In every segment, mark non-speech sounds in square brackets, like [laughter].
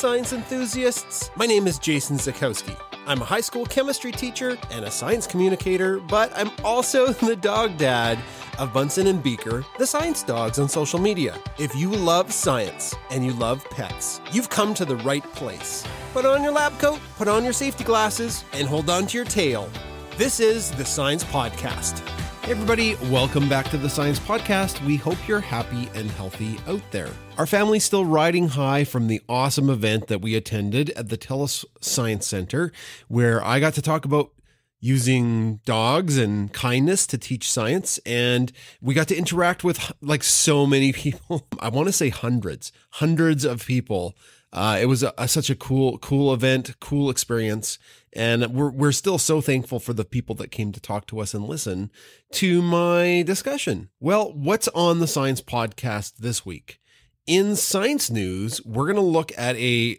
science enthusiasts. My name is Jason Sakowski. I'm a high school chemistry teacher and a science communicator, but I'm also [laughs] the dog dad of Bunsen and Beaker, the science dogs on social media. If you love science and you love pets, you've come to the right place. Put on your lab coat, put on your safety glasses, and hold on to your tail. This is the Science Pawdcast. Everybody, welcome back to the Science Pawdcast. We hope you're happy and healthy out there. Our family's still riding high from the awesome event that we attended at the TELUS Science Center, where I got to talk about using dogs and kindness to teach science. And we got to interact with like so many [laughs] people. I want to say hundreds, hundreds of people. Uh, it was a, a, such a cool, cool event, cool experience. And we're, we're still so thankful for the people that came to talk to us and listen to my discussion. Well, what's on the science pawdcast this week? In science news, we're going to look at a,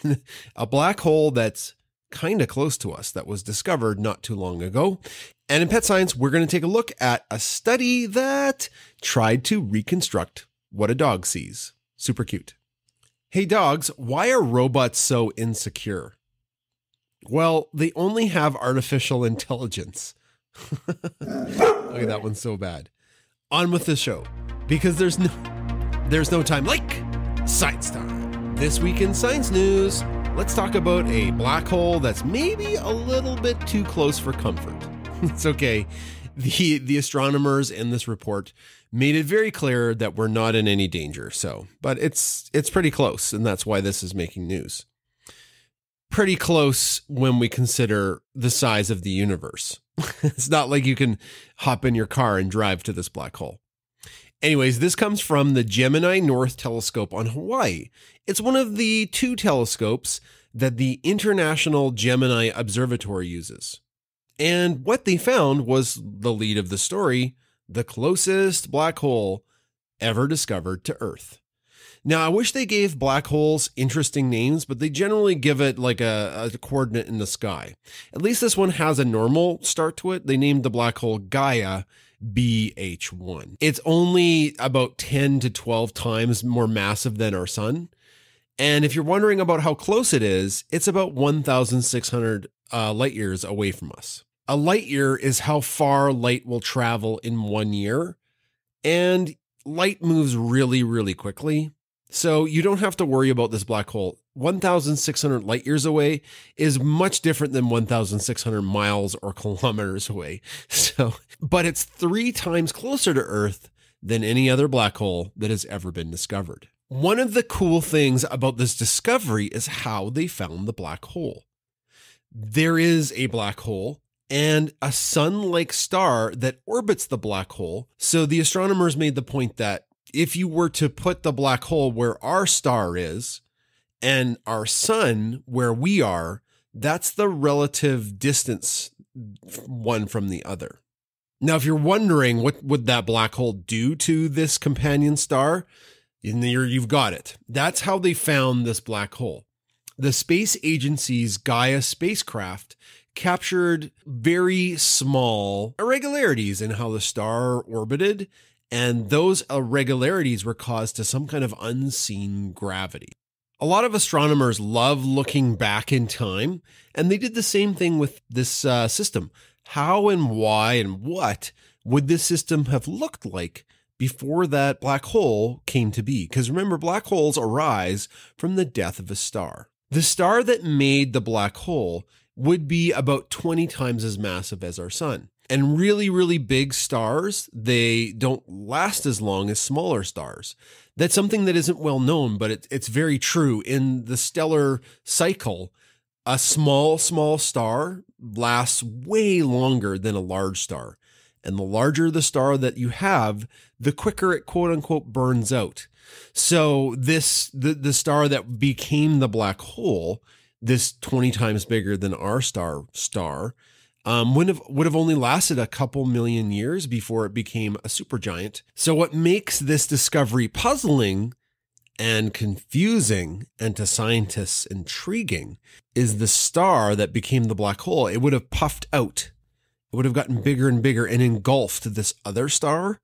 [laughs] a black hole that's kind of close to us that was discovered not too long ago. And in pet science, we're going to take a look at a study that tried to reconstruct what a dog sees. Super cute. Hey dogs, why are robots so insecure? Well, they only have artificial intelligence. [laughs] Look at that one so bad. On with the show. Because there's no there's no time like science time. This week in science news, let's talk about a black hole that's maybe a little bit too close for comfort. [laughs] it's okay. The the astronomers in this report made it very clear that we're not in any danger. So, but it's it's pretty close and that's why this is making news. Pretty close when we consider the size of the universe. [laughs] it's not like you can hop in your car and drive to this black hole. Anyways, this comes from the Gemini North Telescope on Hawaii. It's one of the two telescopes that the International Gemini Observatory uses. And what they found was the lead of the story the closest black hole ever discovered to Earth. Now, I wish they gave black holes interesting names, but they generally give it like a, a, coordinate in the sky. At least this one has a normal start to it. They named the black hole Gaia BH1. It's only about 10 to 12 times more massive than our sun. And if you're wondering about how close it is, it's about 1,600 uh, light years away from us. A light year is how far light will travel in one year. And light moves really, really quickly. So you don't have to worry about this black hole. 1,600 light years away is much different than 1,600 miles or [laughs] kilometers away. So, but it's three times closer to Earth than any other black hole that has ever been discovered. One of the cool things about this discovery is how they found the black hole. There is a black hole and a sun like star that orbits the black hole. So the astronomers made the point that if you were to put the black hole where our star is and our sun where we are, that's the relative distance one from the other. Now, if you're wondering what would that black hole do to this companion star, you've got it. That's how they found this black hole. The space agency's Gaia spacecraft captured very small irregularities in how the star orbited and those irregularities were caused to some kind of unseen gravity. A lot of astronomers love looking back in time, and they did the same thing with this uh, system. How and why and what would this system have looked like before that black hole came to be? Because remember, black holes arise from the death of a star. The star that made the black hole would be about 20 times as massive as our sun. And really, really big stars, they don't last as long as smaller stars. That's something that isn't well known, but it, it's very true. In the stellar cycle, a small, small star lasts way longer than a large star. And the larger the star that you have, the quicker it quote unquote burns out. So this, the, the star that became the black hole, this 20 times bigger than our star star, um, would have would have only lasted a couple million years before it became a supergiant. So what makes this discovery puzzling and confusing and to scientists intriguing is the star that became the black hole. It would have puffed out. It would have gotten bigger and bigger and engulfed this other star,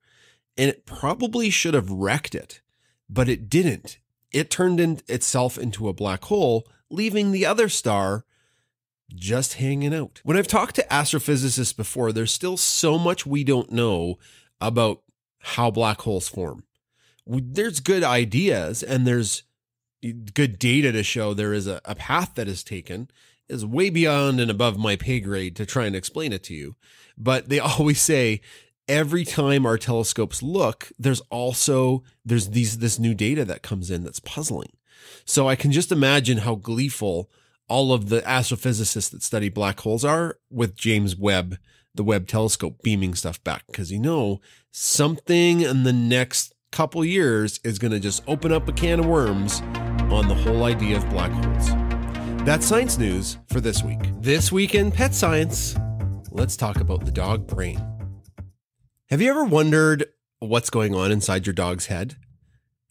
and it probably should have wrecked it, but it didn't. it turned in itself into a black hole, leaving the other star just hanging out. When I've talked to astrophysicists before, there's still so much we don't know about how black holes form. There's good ideas and there's good data to show there is a, a path that is taken is way beyond and above my pay grade to try and explain it to you. But they [laughs] always say every time our telescopes look, there's also there's these this new data that comes in that's puzzling. So I can just imagine how gleeful all of the astrophysicists that study black holes are with James Webb, the Webb telescope beaming stuff back because you know something in the next couple years is going to just open up a can of worms on the whole idea of black holes. That's science news for this week. This week in pet science, let's talk about the dog brain. Have you ever wondered what's going on inside your dog's head?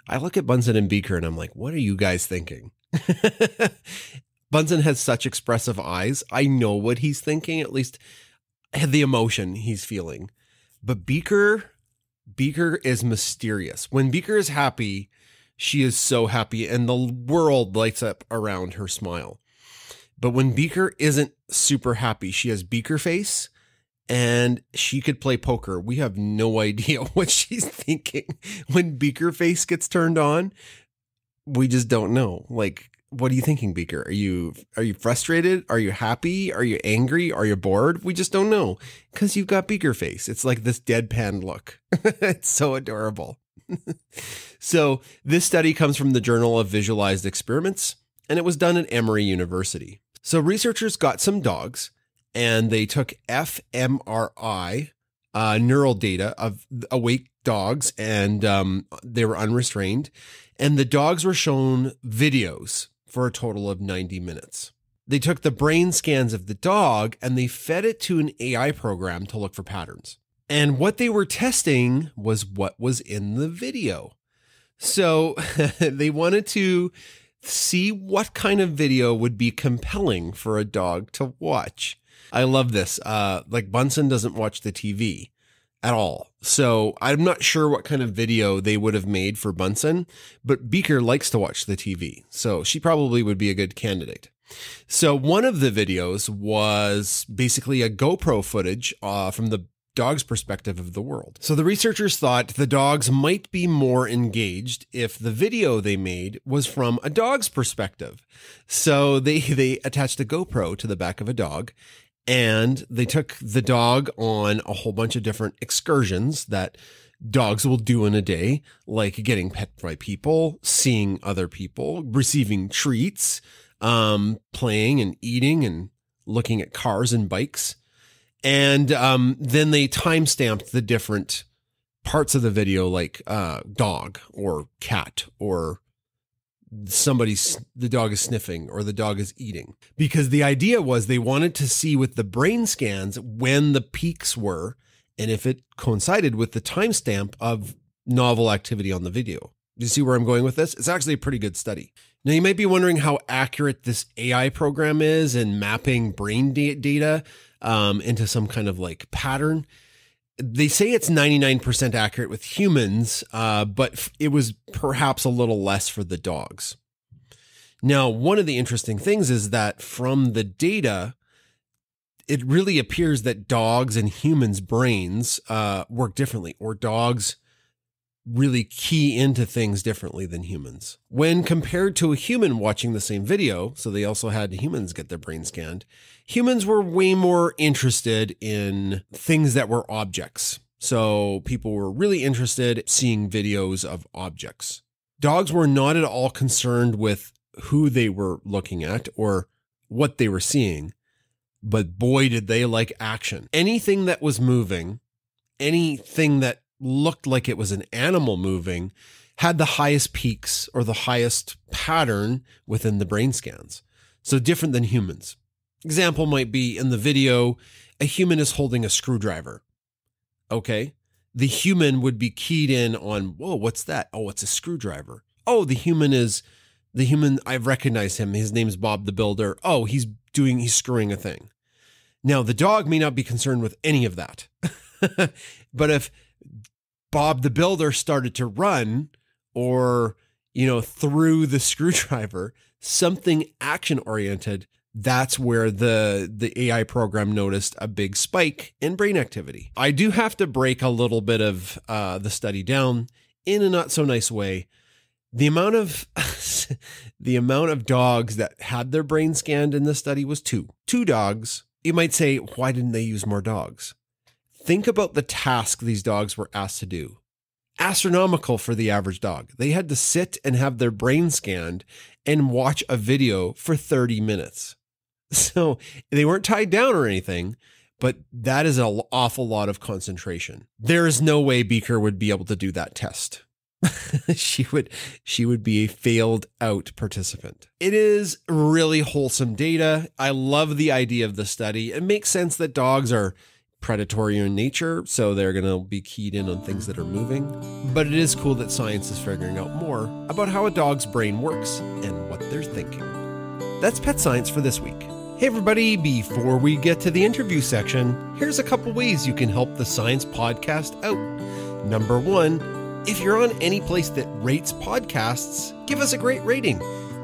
I look at Bunsen and Beaker and I'm like, what are you guys thinking? [laughs] Bunsen has such expressive eyes. I know what he's thinking, at least the emotion he's feeling. But Beaker, Beaker is mysterious. When Beaker is happy, she is so happy and the world lights up around her smile. But when Beaker isn't super happy, she has Beaker face and she could play poker. We have no [laughs] idea what she's thinking when Beaker face gets turned on. We just don't know. Like what are you thinking, Beaker? Are you are you frustrated? Are you happy? Are you angry? Are you bored? We just don't know because you've got Beaker face. It's like this deadpan look. [laughs] it's so adorable. [laughs] so this study comes from the Journal of Visualized Experiments, and it was done at Emory University. So researchers got some dogs, and they took fMRI uh, neural data of awake dogs, and um, they were unrestrained, and the dogs were shown videos for a total of 90 minutes. They took the brain scans of the dog and they fed it to an AI program to look for patterns. And what they were testing was what was in the video. So [laughs] they wanted to see what kind of video would be compelling for a dog to watch. I love this. Uh, like Bunsen doesn't watch the TV at all. So I'm not sure what kind of video they would have made for Bunsen, but Beaker likes to watch the TV. So she probably would be a good candidate. So one of the videos was basically a GoPro footage uh, from the dog's perspective of the world. So the researchers thought the dogs might be more engaged if the video they made was from a dog's perspective. So they they attached a GoPro to the back of a dog and they took the dog on a whole bunch of different excursions that dogs will do in a day, like getting pet by people, seeing other people, receiving treats, um, playing and eating and looking at cars and bikes. And um, then they time stamped the different parts of the video, like uh, dog or cat or somebody's the dog is sniffing or the dog is eating because the idea was they wanted to see with the brain scans when the peaks were and if it coincided with the timestamp of novel activity on the video. Do you see where I'm going with this? It's actually a pretty good study. Now, you might be wondering how accurate this AI program is in mapping brain data um, into some kind of like pattern they say it's 99% accurate with humans, uh, but it was perhaps a little less for the dogs. Now, one of the interesting things is that from the data, it really appears that dogs and humans' brains uh, work differently, or dogs really key into things differently than humans. When compared to a human watching the same video, so they also had humans get their brain scanned, humans were way more interested in things that were objects. So people were really interested seeing videos of objects. Dogs were not at all concerned with who they were looking at or what they were seeing, but boy, did they like action. Anything that was moving, anything that looked like it was an animal moving had the highest peaks or the highest pattern within the brain scans. So different than humans. Example might be in the video, a human is holding a screwdriver. Okay. The human would be keyed in on, whoa, what's that? Oh, it's a screwdriver. Oh, the human is the human. I've recognized him. His name's Bob the Builder. Oh, he's doing, he's screwing a thing. Now, the dog may not be concerned with any of that. [laughs] but if Bob the Builder started to run, or you know, through the [laughs] screwdriver, something action oriented, that's where the the AI program noticed a big spike in brain activity. I do have to break a little bit of uh, the study down in a not so nice way. The amount of [laughs] the amount of dogs that had their brain scanned in the study was two. Two dogs. You might say, why didn't they use more dogs? Think about the task these dogs were asked to do. Astronomical for the average dog. They had to sit and have their brain scanned and watch a video for 30 minutes. So they weren't tied down or anything, but that is an awful lot of concentration. There is no way Beaker would be able to do that test. [laughs] she would she would be a failed out participant. It is really wholesome data. I love the idea of the study. It makes sense that dogs are predatory in nature, so they're going to be keyed in on things that are moving. But it is cool that science is figuring out more about how a dog's brain works and what they're thinking. That's Pet Science for this week. Hey, everybody, before we get to the interview section, here's a couple ways you can help the Science Pawdcast out. Number one, if you're on any place that rates podcasts, give us a great rating.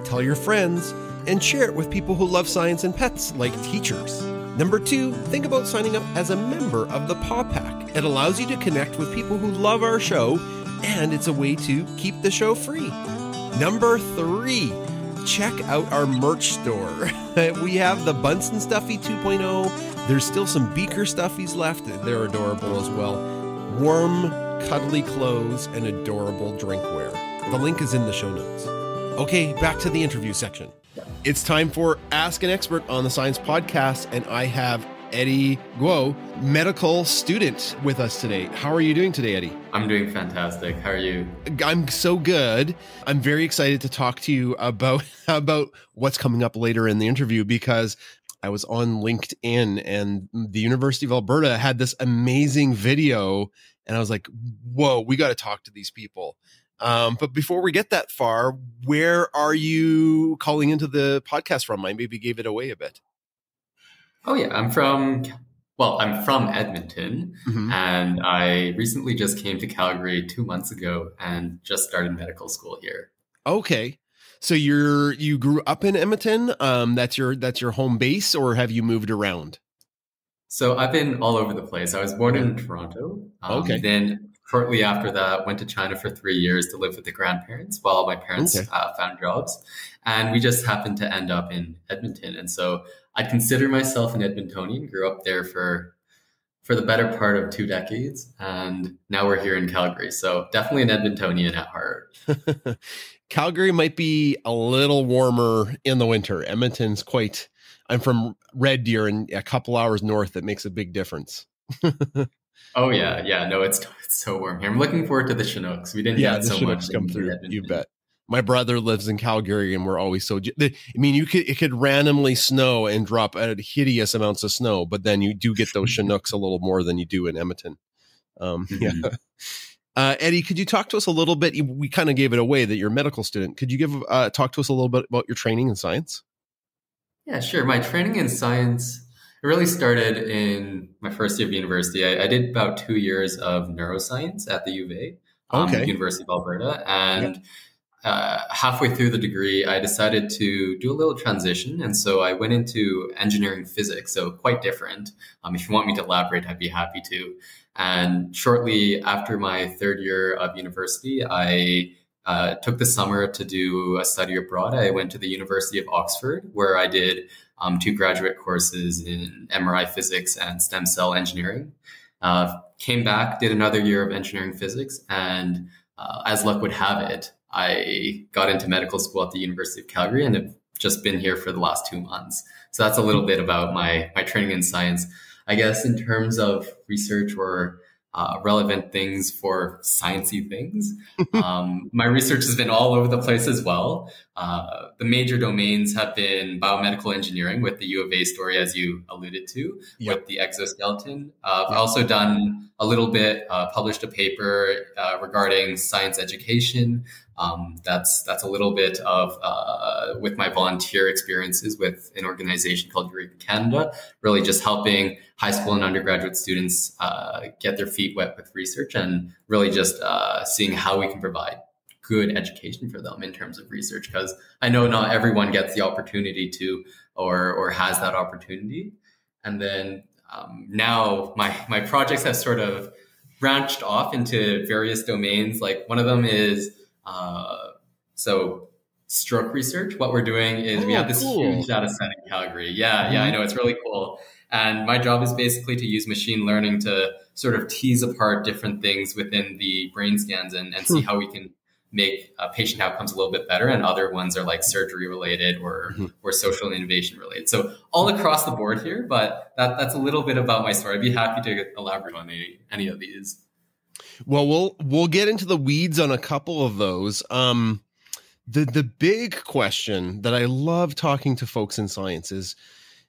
Tell your friends and share it with people who love science and pets, like teachers. Number two, think about signing up as a member of the Paw Pack. It allows you to connect with people who love our show, and it's a way to keep the show free. Number three, check out our merch store. [laughs] we have the Bunsen Stuffy 2.0. There's still some Beaker Stuffies left. They're adorable as well. Warm, cuddly clothes, and adorable drinkware. The link is in the show notes. Okay, back to the interview section. It's time for Ask an Expert on the Science Pawdcast, and I have Eddie Guo, medical student, with us today. How are you doing today, Eddie? I'm doing fantastic. How are you? I'm so good. I'm very excited to talk to you about [laughs] about what's coming up later in the interview because I was on LinkedIn and the University of Alberta had this amazing video and I was like, "Whoa, we got to talk to these people." Um, but before we get that far, where are you calling into the podcast from? I maybe gave it away a bit. Oh yeah, I'm from well, I'm from Edmonton, mm-hmm. and I recently just came to Calgary two months ago and just started medical school here. Okay, so you're you grew up in Edmonton. Um, that's your that's your home base, or have you moved around? So I've been all over the place. I was born in Toronto. Um, okay. Then shortly after that, went to China for three years to live with the grandparents while my parents okay. uh, found jobs, and we just happened to end up in Edmonton. And so I consider myself an Edmontonian. Grew up there for for the better part of two decades, and now we're here in Calgary. So definitely an Edmontonian at heart. [laughs] Calgary might be a little warmer in the winter. Edmonton's quite. I'm from Red Deer, and a couple hours north, that makes a big difference. [laughs] oh yeah, yeah. No, it's it's so warm here. I'm looking forward to the Chinooks. We didn't yeah, get so Chinooks much come through. You bet my brother lives in Calgary and we're always so I mean you could it could randomly snow and drop at hideous amounts of snow but then you do get those [laughs] Chinooks a little more than you do in Edmonton. Um, [laughs] yeah. Mm-hmm. Uh, Eddie, could you talk to us a little bit? We kind of gave it away that you're a medical student. Could you give uh, talk to us a little bit about your training in science? Yeah, sure. My training in science it really started in my first year of university. I, I did about two years of neuroscience at the U of A, um, okay. University of Alberta, and yep uh, halfway through the degree, I decided to do a little transition. And so I went into engineering physics, so quite different. Um, if you want me to elaborate, I'd be happy to. And shortly after my third year of university, I uh, took the summer to do a study abroad. I went to the University of Oxford, where I did um, two graduate courses in MRI physics and stem cell engineering. Uh, came back, did another year of engineering physics, and uh, as luck would have it, I got into medical school at the University of Calgary and have just been here for the last two months. So that's a little bit about my my training in science. I guess in terms of research or uh, relevant things for sciencey things. [laughs] Um, my research has been all over the place as well. Uh, the major domains have been biomedical engineering with the U of A story, as you alluded to, yep. with the exoskeleton. Uh, I've also done a little bit, uh, published a paper uh, regarding science education, um, that's that's a little bit of uh, with my volunteer experiences with an organization called Youreka Canada, really just helping high school and undergraduate students uh, get their feet wet with research and really just uh, seeing how we can provide good education for them in terms of research because I know not everyone gets the opportunity to or or has that opportunity. And then um, now my my projects have sort of branched off into various domains. Like one of them is uh, so stroke research. What we're doing is oh, we have this cool. huge data set in Calgary. Yeah, mm-hmm. yeah, I know it's really cool. And my job is basically to use machine learning to sort of tease apart different things within the brain scans and, and see hmm. how we can make uh, patient outcomes a little bit better and other ones are like surgery related or mm-hmm. or social innovation related so all across the board here but that, that's a little bit about my story i'd be happy to elaborate on any, any of these well we'll we'll get into the weeds on a couple of those. Um the the big question that i love talking to folks in science is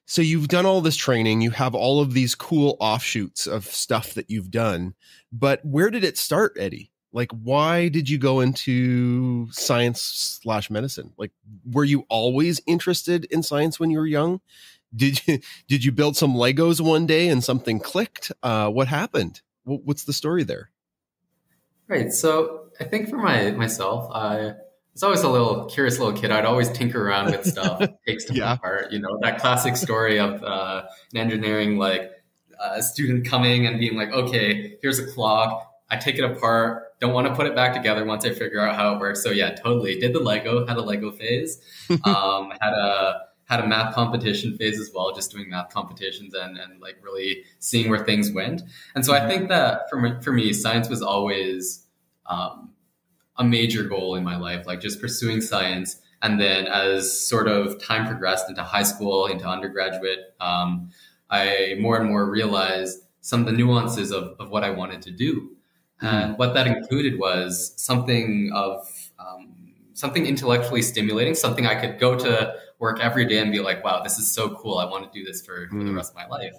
so you've done all this training you have all of these cool offshoots of stuff that you've done but where did it start eddie? Like why did you go into science slash medicine? Like were you always interested in science when you were young? Did you did you build some legos one day and something clicked? Uh, what happened? What's the story there right so i think for my myself i was always a little curious little kid i'd always tinker around with stuff [laughs] take stuff yeah. apart you know that classic story of uh, an engineering like a student coming and being like okay here's a clock I take it apart, don't want to put it back together once I figure out how it works. So yeah, totally. Did the Lego, had a Lego phase, [laughs] um, had a had a math competition phase as well, just doing math competitions and, and like really seeing where things went. And so I think that for me, for me science was always um, a major goal in my life, like just pursuing science. And then as sort of time progressed into high school, into undergraduate, um, I more and more realized some of the nuances of, of what I wanted to do. And what that included was something of um, something intellectually stimulating, something I could go to work every day and be like, wow, this is so cool. I want to do this for, for mm. the rest of my life.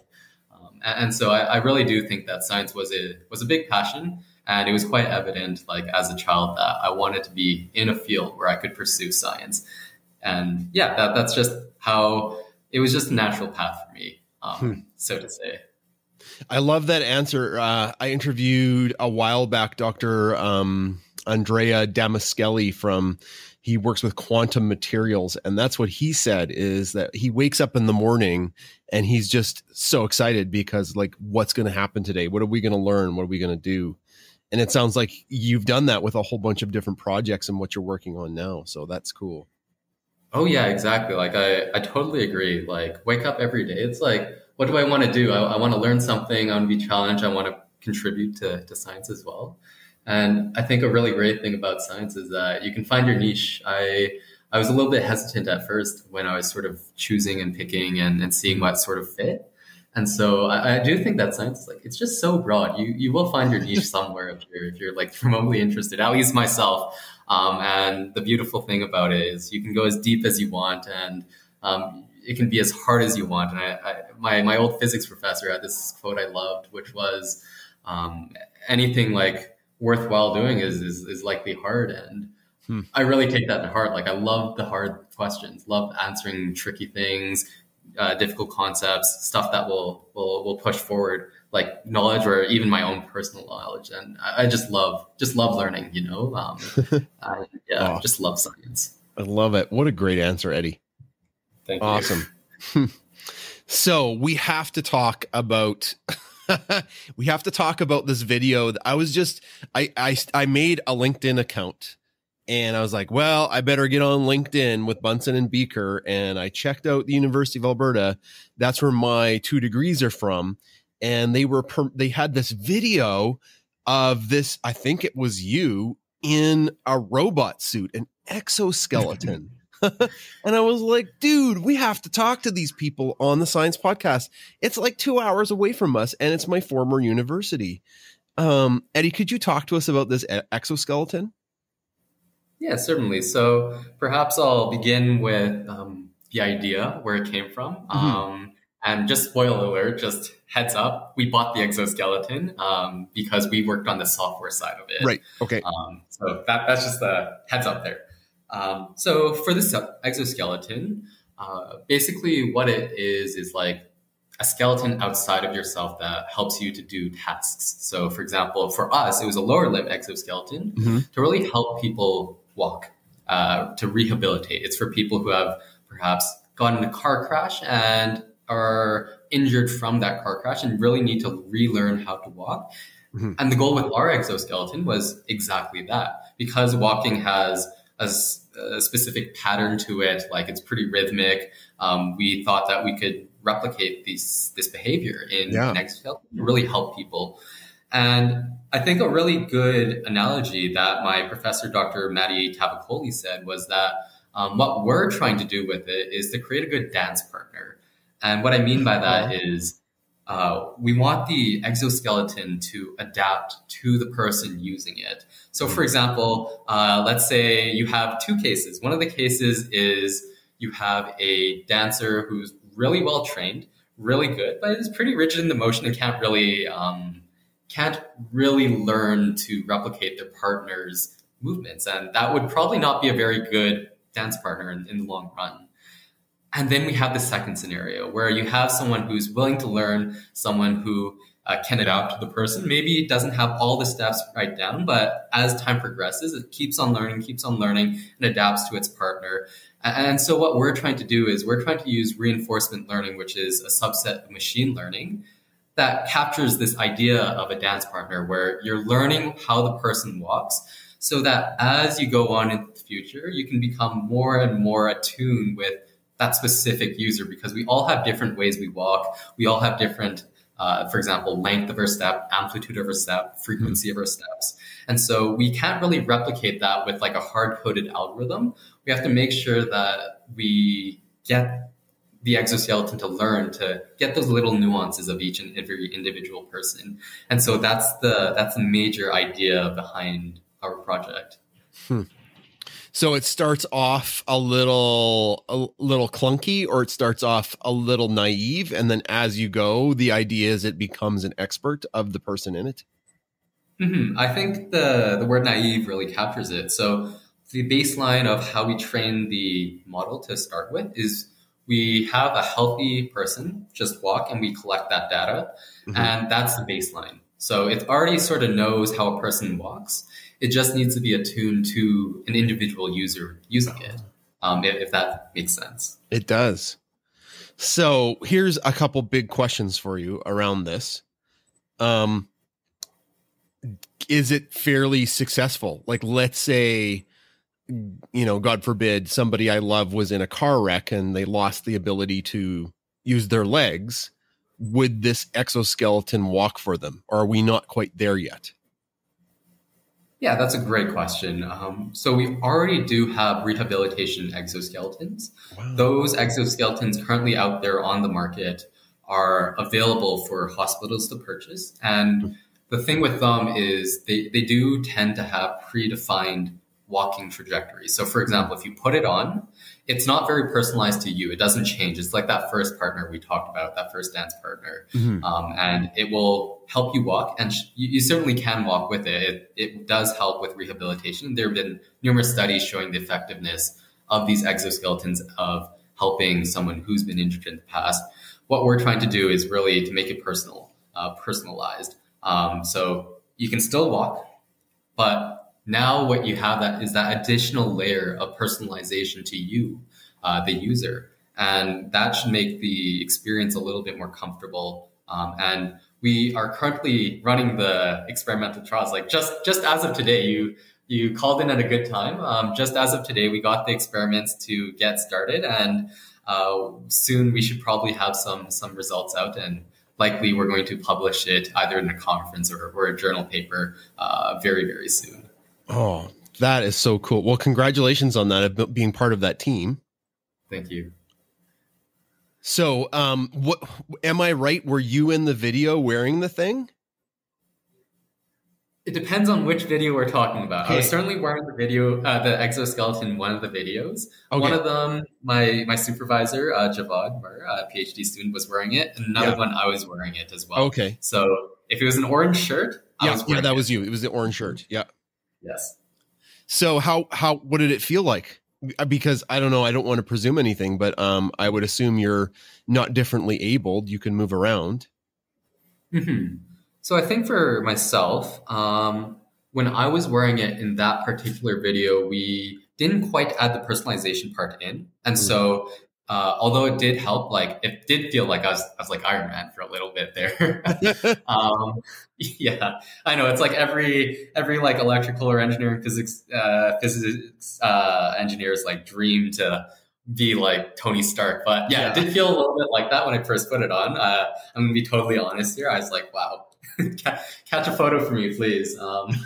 Um, and, and, so I, I, really do think that science was a was a big passion. And it was quite evident, like as a child, that I wanted to be in a field where I could pursue science. And yeah, that, that's just how it was just a natural path for me, um, hmm. so to say. I love that answer. Uh, I interviewed a while back Dr. Um, Andrea Damascelli from he works with quantum materials and that's what he said is that he wakes up in the morning and he's just so excited because like what's going to happen today what are we going to learn what are we going to do and it sounds like you've done that with a whole bunch of different projects and what you're working on now so that's cool oh yeah exactly like i i totally agree like wake up every day it's like what do I want to do? I, I want to learn something. I want to be challenged. I want to contribute to, to science as well. And I think a really great thing about science is that you can find your niche. I I was a little bit hesitant at first when I was sort of choosing and picking and, and seeing what sort of fit. And so I, I, do think that science is like it's just so broad. You you will find your niche somewhere if you're if you're like [laughs] remotely interested. At least myself. Um, and the beautiful thing about it is you can go as deep as you want, and um, it can be as hard as you want. And I, I, my my old physics professor had this quote I loved, which was, um, "Anything like worthwhile doing is is, is likely hard." And hmm. I really take that to heart. Like I love the hard questions, love answering tricky things, uh, difficult concepts, stuff that will will will push forward like knowledge or even my own personal knowledge. And I, I just love just love learning. You know, um, [laughs] I, yeah, oh. just love science. I love it. What a great answer, Eddie. Thank awesome. you. Awesome. [laughs] so we have to talk about [laughs] [laughs] we have to talk about this video. I was just I I I made a LinkedIn account and I was like, well, I better get on LinkedIn with Bunsen and Beaker. and I checked out the University of Alberta. That's where my two degrees are from and they were they had this video of this I think it was you in a robot suit, an [laughs] exoskeleton. [laughs] and I was like, dude, we have to talk to these people on the science pawdcast. It's like two hours away from us, and it's my former university. Um, Eddie, could you talk to us about this exoskeleton? Yeah, certainly. So perhaps I'll begin with um, the idea, where it came from. Mm-hmm. Um, and just spoiler alert, just heads up, we bought the exoskeleton um, because we worked on the software side of it. Right. Okay. Um, so that, that's just the heads up there. Um, so for this exoskeleton, uh, basically what it is is like a skeleton outside of yourself that helps you to do tasks. So, for example, for us, it was a lower limb exoskeleton mm-hmm. to really help people walk, uh, to rehabilitate. It's for people who have perhaps gotten in a car crash and are injured from that car crash and really need to relearn how to walk. Mm-hmm. And the goal with our exoskeleton was exactly that. Because walking has a, a specific pattern to it, like it's pretty rhythmic, um, we thought that we could replicate these, this behavior in yeah. exoskeleton to really help people. And I think a really good analogy that my professor, Dr. Mahdi Tavakoli, said was that um, what we're trying to do with it is to create a good dance partner. And what I mean by that is uh, we want the exoskeleton to adapt to the person using it. So, for example, uh, let's say you have two cases. One of the cases is you have a dancer who's really well trained, really good, but is pretty rigid in the motion and can't really um, can't really learn to replicate their partner's movements, and that would probably not be a very good dance partner in, in the long run. And then we have the second scenario where you have someone who's willing to learn, someone who uh, can adapt to the person. Maybe doesn't have all the steps right down, but as time progresses, it keeps on learning, keeps on learning, and adapts to its partner. And so what we're trying to do is we're trying to use reinforcement learning, which is a subset of machine learning that captures this idea of a dance partner where you're learning how the person walks so that as you go on in the future, you can become more and more attuned with that specific user because we all have different ways we walk. We all have different, uh, for example, length of our step, amplitude of our step, frequency of our steps. And so we can't really replicate that with like a hard coded algorithm. We have to make sure that we get the exoskeleton to learn to get those little nuances of each and every individual person. And so that's the that's the major idea behind our project. Hmm. So it starts off a little a little clunky or it starts off a little naive and then as you go the idea is it becomes an expert of the person in it. Mm-hmm. I think the the word naive really captures it. So the baseline of how we train the model to start with is we have a healthy person just walk and we collect that data mm-hmm. and that's the baseline. So it already sort of knows how a person walks it just needs to be attuned to an individual user using it, um, if, if that makes sense. It does. So here's a couple big questions for you around this. Um, is it fairly successful? Like, let's say, you know, God forbid, somebody I love was in a car wreck and they lost the ability to use their legs. Would this exoskeleton walk for them? Or are we not quite there yet? Yeah, that's a great question. Um, so we already do have rehabilitation exoskeletons. Wow. Those exoskeletons currently out there on the market are available for hospitals to purchase. And the thing with them is they, they do tend to have predefined walking trajectories. So for example, if you put it on, it's not very personalized to you. It doesn't change. It's like that first partner we talked about, that first dance partner. Mm-hmm. Um, and it will help you walk and sh- you, you, certainly can walk with it. it. It does help with rehabilitation. There have been numerous studies showing the effectiveness of these exoskeletons of helping someone who's been injured in the past. What we're trying to do is really to make it personal, uh, personalized. Um, so you can still walk, but now what you have that is that additional layer of personalization to you, uh, the user. And that should make the experience a little bit more comfortable. Um, and we are currently running the experimental trials. Like just, just as of today, you, you called in at a good time. Um, just as of today, we got the experiments to get started and, uh, soon we should probably have some, some results out and likely we're going to publish it either in a conference or, or a journal paper, uh, very, very soon. Oh, that is so cool. Well, congratulations on that being part of that team. Thank you. So, um, what am I right? Were you in the video wearing the thing? It depends on which video we're talking about. Okay. I was certainly wearing the video, uh, the exoskeleton one of the videos. Okay. One of them, my my supervisor, uh, Javad Mur, a PhD student, was wearing it, and another yeah. one I was wearing it as well. Okay. So if it was an orange shirt, yeah, yeah, that it. was you. It was the orange shirt. Yeah. Yes. So how how what did it feel like? Uh, because I don't know, I don't want to presume anything, but um, I would assume you're not differently abled. You can move around. Mm-hmm. So I think for myself, um, when I was wearing it in that particular video, we didn't quite add the personalization part in, and mm-hmm. so uh, although it did help, like it did feel like I was, I was like Iron Man for a little bit there. [laughs] [laughs] um, yeah, I know it's like every every like electrical or engineering physics uh, physics uh, engineers like dream to be like Tony Stark. But yeah, yeah, it did feel a little bit like that when I first put it on. Uh, I'm gonna be totally honest here. I was like, wow, [laughs] catch a photo for me, please. Um,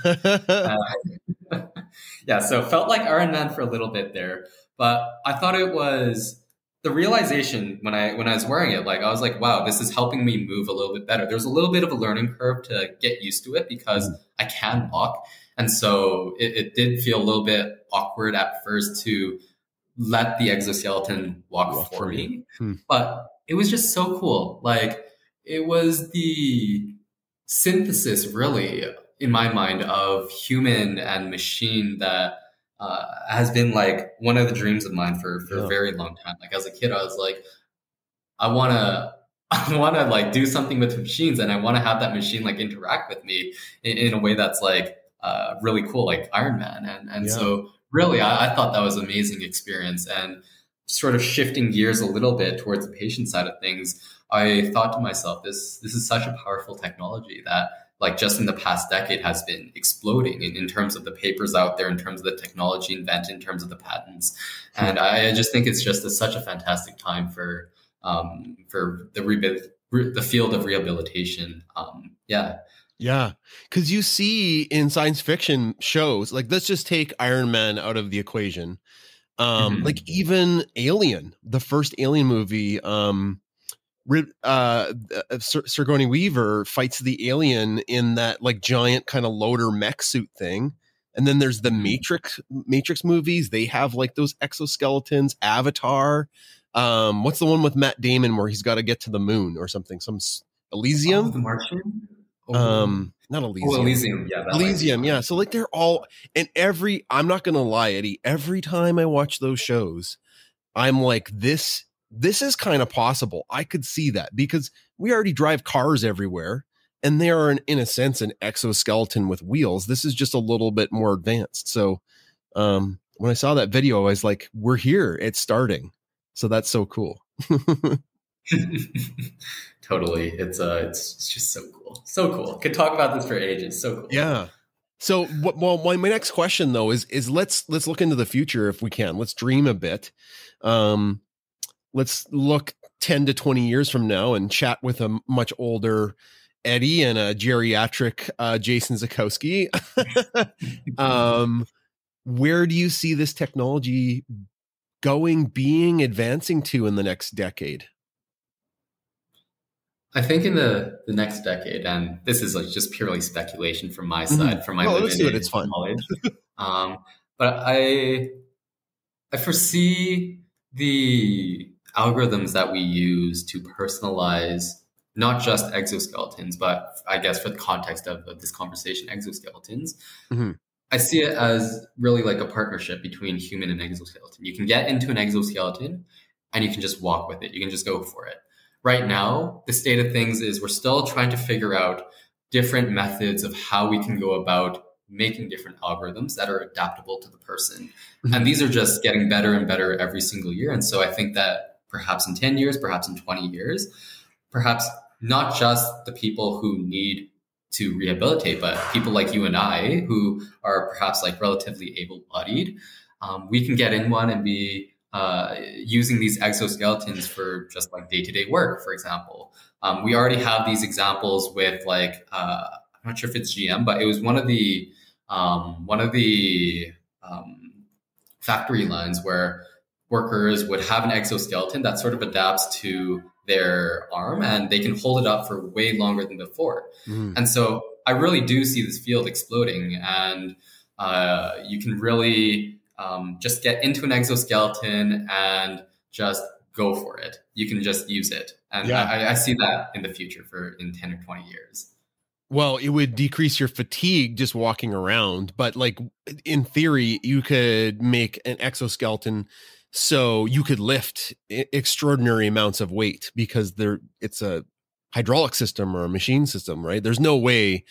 yeah, so felt like Iron Man for a little bit there, but I thought it was the realization when I when I was wearing it, like I was like, wow, this is helping me move a little bit better. There's a little bit of a learning curve to get used to it because I can walk, and so it, it did feel a little bit awkward at first to let the exoskeleton walk, walk for me, hmm. but it was just so cool. Like it was the synthesis, really, in my mind, of human and machine that uh, has been like one of the dreams of mine for for yeah. a very long time. Like as a kid, I was like, I want to. [laughs] I want to like do something with machines and I want to have that machine like interact with me in, in a way that's like uh, really cool, like Iron Man. And, and yeah. so really, I, I thought that was an amazing experience and sort of shifting gears a little bit towards the patient side of things. I thought to myself, this, this is such a powerful technology that like just in the past decade has been exploding in, in terms of the papers out there, in terms of the technology invented, in terms of the patents. And I, I just think it's just a, such a fantastic time for um, for the re- the field of rehabilitation. Um, yeah. Yeah, because you see in science fiction shows, like let's just take Iron Man out of the equation. Um, mm-hmm. Like even Alien, the first Alien movie, um, uh, uh Sigourney Weaver fights the alien in that like giant kind of loader mech suit thing. And then there's the mm-hmm. Matrix Matrix movies. They have like those exoskeletons. Avatar. Um, what's the one with Matt Damon where he's got to get to the moon or something? Some Elysium. Oh, the Martian. Oh. Um, not Elysium. Oh, Elysium. Yeah. Elysium. Yeah. So like they're all and every. I'm not gonna lie, Eddie. Every time I watch those shows, I'm like, this this is kind of possible. I could see that because we already drive cars everywhere and they are, an, in a sense, an exoskeleton with wheels. This is just a little bit more advanced. So, um, when I saw that video, I was like, we're here, it's starting. So that's so cool. [laughs] [laughs] totally. It's, uh, it's, it's just so cool. So cool. Could talk about this for ages. So cool. Yeah. So, what, well, my, my next question though is is let's let's look into the future if we can. Let's dream a bit. Um, let's look 10 to 20 years from now and chat with a much older Eddie and a geriatric uh, Jason Sakowski. [laughs] um, where do you see this technology going, being, advancing to in the next decade? I think in the, the next decade, and this is like just purely speculation from my mm-hmm. side, mm-hmm. from my well, let's do it. It's fun. knowledge. [laughs] um, but I I foresee the algorithms that we use to personalize not just exoskeletons, but I guess for the context of, of this conversation, exoskeletons. Mm-hmm. I see it as really like a partnership between human and exoskeleton. You can get into an exoskeleton and you can just walk with it. You can just go for it. Right now, the state of things is we're still trying to figure out different methods of how we can go about making different algorithms that are adaptable to the person. Mm-hmm. And these are just getting better and better every single year. And so I think that perhaps in 10 years, perhaps in 20 years, perhaps not just the people who need to rehabilitate, but people like you and I who are perhaps like relatively able bodied, um, we can get in one and be uh, using these exoskeletons for just like day to day work, for example. Um, we already have these examples with like, uh, I'm not sure if it's GM, but it was one of the, um, one of the um, factory lines where workers would have an exoskeleton that sort of adapts to their arm and they can hold it up for way longer than before. Mm. And so I really do see this field exploding and uh, you can really um, just get into an exoskeleton and just go for it. You can just use it. And yeah. I, I see that in the future for in 10 or 20 years. Well, it would decrease your fatigue just walking around, but like in theory, you could make an exoskeleton so you could lift extraordinary amounts of weight because there it's a hydraulic system or a machine system, right? There's no way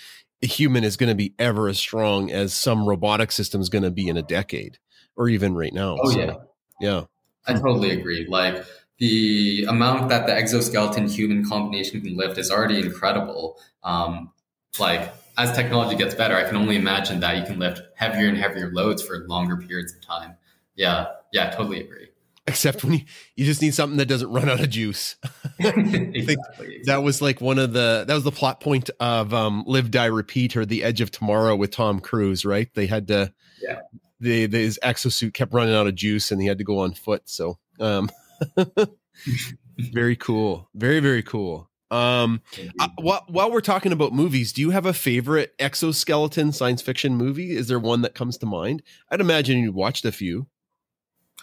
a human is going to be ever as strong as some robotic system is going to be in a decade or even right now. Oh so, yeah. Yeah. I totally agree. Like the amount that the exoskeleton human combination can lift is already incredible. Um, like as technology gets better, I can only imagine that you can lift heavier and heavier loads for longer periods of time. Yeah, yeah, totally agree. Except when you, you just need something that doesn't run out of juice. [laughs] exactly, That was like one of the that was the plot point of um, Live Die Repeat or The Edge of Tomorrow with Tom Cruise, right? They had to yeah. The, the his exosuit kept running out of juice and he had to go on foot. So um [laughs] very cool. Very, very cool. Um, uh, while, while we're talking about movies, do you have a favorite exoskeleton science fiction movie? Is there one that comes to mind? I'd imagine you watched a few.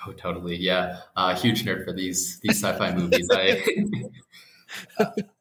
Oh, totally. Yeah. Uh, huge nerd for these, these sci-fi movies. I,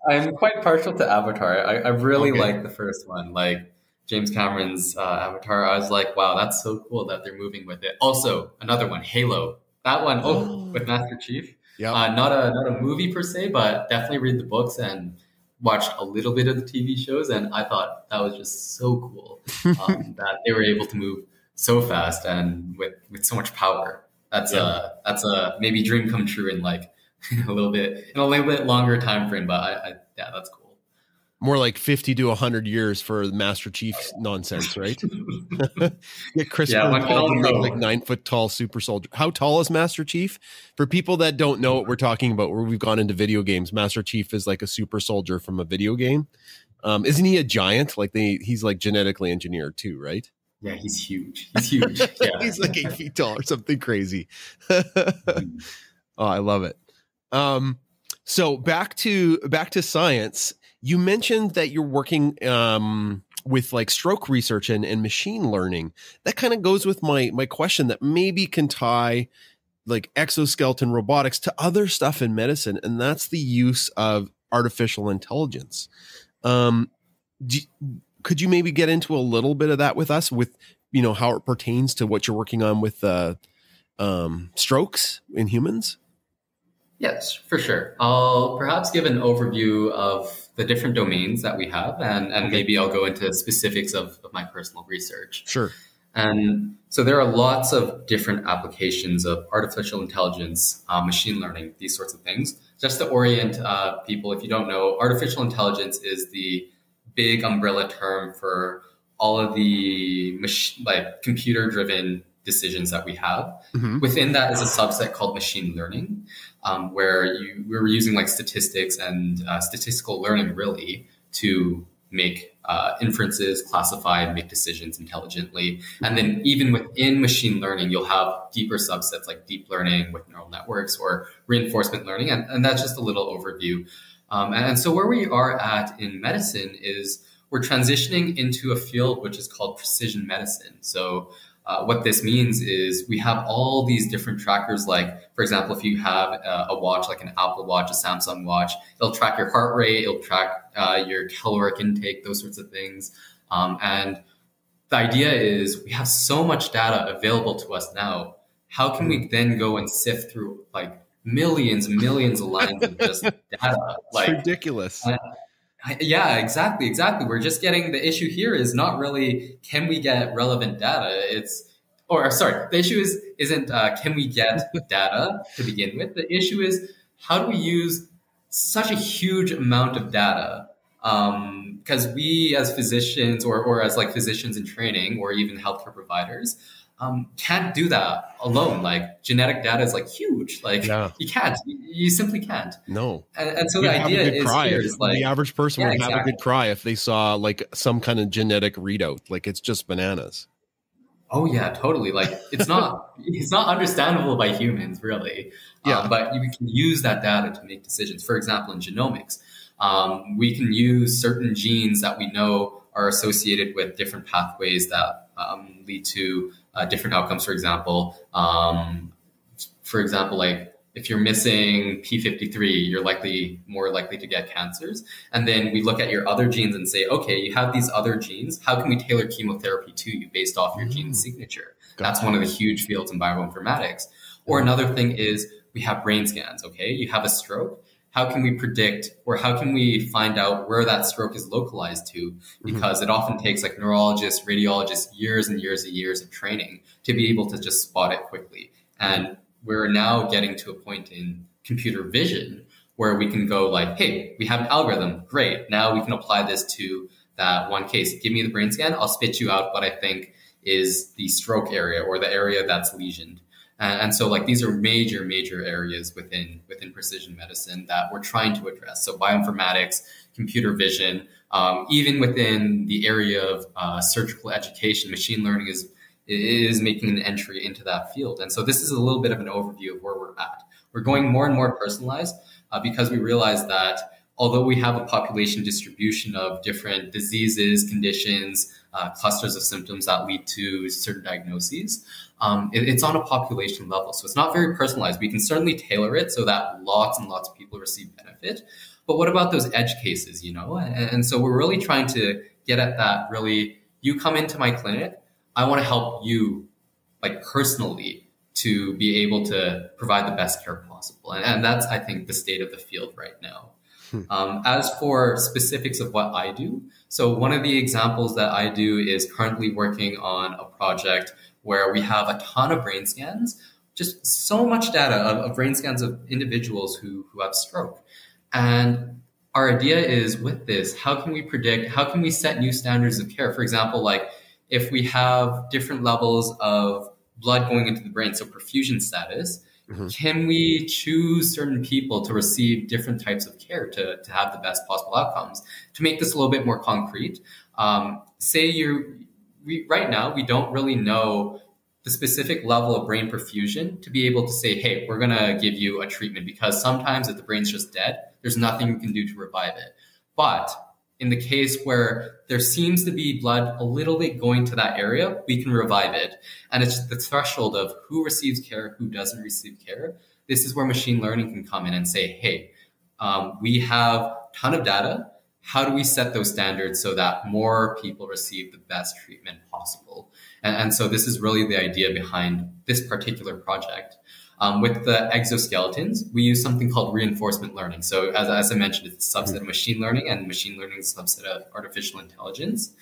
I'm quite partial to Avatar. I, I really okay. like the first one. Like James Cameron's uh, Avatar. I was like, wow, that's so cool that they're moving with it. Also, another one, Halo. That one, oh, oh. [gasps] with Master Chief. Yeah. Uh, not a not a movie per se, but definitely read the books and watched a little bit of the TV shows, and I thought that was just so cool [laughs] um, that they were able to move so fast and with with so much power. That's yeah. a that's a maybe dream come true in like [laughs] a little bit in a little bit longer time frame, but I, I yeah, that's cool more like 50 to 100 years for Master Chief nonsense, right? [laughs] [laughs] Get Chris yeah, make like nine foot tall super soldier. How tall is Master Chief? For people that don't know what we're talking about, where we've gone into video games, Master Chief is like a super soldier from a video game. Um, isn't he a giant? Like they, he's like genetically engineered too, right? Yeah, he's huge. He's huge. [laughs] Yeah. he's like eight feet tall or something crazy. [laughs] oh, I love it. Um, so back to back to science you mentioned that you're working um, with like stroke research and, and machine learning. That kind of goes with my my question that maybe can tie like exoskeleton robotics to other stuff in medicine, and that's the use of artificial intelligence. Um, do, could you maybe get into a little bit of that with us, with you know how it pertains to what you're working on with uh, um, strokes in humans? Yes, for sure. I'll perhaps give an overview of the different domains that we have, and, and okay. maybe I'll go into specifics of, of my personal research. Sure. And so there are lots of different applications of artificial intelligence, uh, machine learning, these sorts of things. Just to orient uh, people, if you don't know, artificial intelligence is the big umbrella term for all of the mach- like computer driven decisions that we have. Mm-hmm. Within that is a subset called machine learning, um, where you we are using like statistics and uh, statistical learning really to make uh, inferences, classify, and make decisions intelligently. And then even within machine learning, you'll have deeper subsets like deep learning with neural networks or reinforcement learning. And, and that's just a little overview. Um, and so where we are at in medicine is we're transitioning into a field which is called precision medicine. So uh, what this means is we have all these different trackers. Like, for example, if you have a, a, watch like an Apple Watch, a Samsung Watch, it'll track your heart rate, it'll track uh, your caloric intake, those sorts of things. Um, and the idea is we have so much data available to us now. How can we then go and sift through like millions, millions of lines of just [laughs] data? Like it's ridiculous. Uh, yeah, exactly, exactly. We're just getting the issue here is not really can we get relevant data. It's or sorry, the issue is isn't uh, can we get [laughs] data to begin with. The issue is how do we use such a huge amount of data because um, we as physicians or, or as like physicians in training or even healthcare providers um, can't do that alone. Like genetic data is like huge. Like yeah. you can't, you simply can't. No. And, and so You'd the idea is, cry is like the average person yeah, would exactly. have a good cry if they saw like some kind of genetic readout. Like it's just bananas. Oh yeah, totally. Like it's not, [laughs] it's not understandable by humans really. Yeah. Um, but you can use that data to make decisions. For example, in genomics, um, we can use certain genes that we know are associated with different pathways that um, lead to uh, different outcomes. For example, um, for example, like if you're missing P53, you're likely more likely to get cancers. And then we look at your other genes and say, okay, you have these other genes. How can we tailor chemotherapy to you based off your mm. gene signature? That's one of the huge fields in bioinformatics. Or another thing is we have brain scans. Okay, you have a stroke. How can we predict or how can we find out where that stroke is localized to? Mm-hmm. Because mm-hmm. it often takes like neurologists, radiologists, years and years and years of training to be able to just spot it quickly. And we're now getting to a point in computer vision where we can go like, hey, we have an algorithm. Great. Now we can apply this to that one case. Give me the brain scan. I'll spit you out what I think is the stroke area or the area that's lesioned. And, and so like these are major, major areas within within precision medicine that we're trying to address. So bioinformatics, computer vision, um, even within the area of uh, surgical education, machine learning is is making an entry into that field. And so this is a little bit of an overview of where we're at. We're going more and more personalized uh, because we realize that although we have a population distribution of different diseases, conditions, uh, clusters of symptoms that lead to certain diagnoses, um, it, it's on a population level. So it's not very personalized. We can certainly tailor it so that lots and lots of people receive benefit. But what about those edge cases, you know? And, and so we're really trying to get at that really, you come into my clinic, I want to help you like personally to be able to provide the best care possible. And, and that's, I think, the state of the field right now. Hmm. Um, as for specifics of what I do, so one of the examples that I do is currently working on a project where we have a ton of brain scans, just so much data of, of brain scans of individuals who, who have stroke. And our idea is with this, how can we predict, how can we set new standards of care? For example, like if we have different levels of blood going into the brain, so perfusion status, mm-hmm. can we choose certain people to receive different types of care to, to have the best possible outcomes? To make this a little bit more concrete, um, say you we, right now we don't really know the specific level of brain perfusion to be able to say, hey, we're going to give you a treatment because sometimes if the brain's just dead, there's nothing you can do to revive it. But in the case where there seems to be blood a little bit going to that area, we can revive it. And it's the threshold of who receives care, who doesn't receive care. This is where machine learning can come in and say, hey, um, we have a ton of data. How do we set those standards so that more people receive the best treatment possible? And, and so this is really the idea behind this particular project. Um, with the exoskeletons, we use something called reinforcement learning. So as, as I mentioned, it's a subset of machine learning and machine learning is a subset of artificial intelligence.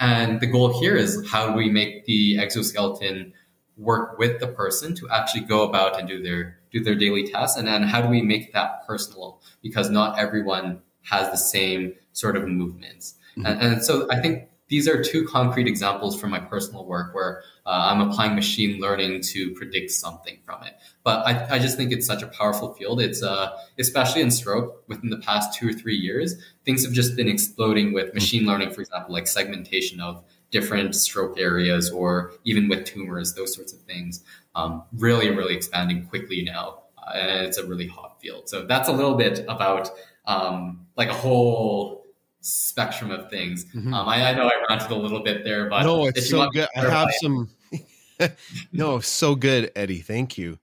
And the goal here is how do we make the exoskeleton work with the person to actually go about and do their do their daily tasks and then how do we make that personal because not everyone has the same sort of movements mm-hmm. and, and, so i think these are two concrete examples from my personal work where uh, I'm applying machine learning to predict something from it. But I, I just think it's such a powerful field. It's uh, especially in stroke within the past two or three years, things have just been exploding with machine learning, for example, like segmentation of different stroke areas or even with tumors, those sorts of things. Um, really, really expanding quickly now. Uh, and it's a really hot field. So that's a little bit about um, like a whole spectrum of things. Mm-hmm. Um, I, I, know I ranted a little bit there, but no, it's so good. I have some. [laughs] [laughs] no, so good, Eddie. Thank you.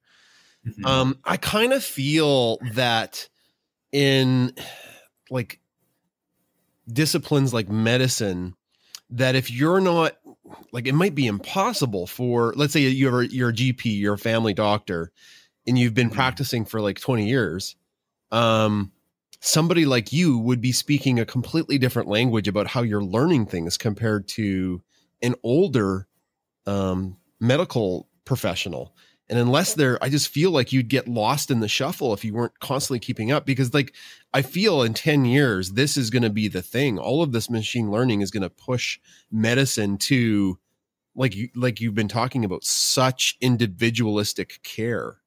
Mm-hmm. Um, I kind of feel that in like disciplines like medicine, that if you're not like, it might be impossible for, let's say you're you're a GP, you're a family doctor, and you've been mm-hmm. practicing for like 20 years. Um, somebody like you would be speaking a completely different language about how you're learning things compared to an older um, medical professional. And unless they're, I just feel like you'd get lost in the shuffle if you weren't constantly keeping up. Because, like, I feel in 10 years, this is going to be the thing. All of this machine learning is going to push medicine to, like, you, like you've been talking about, such individualistic care.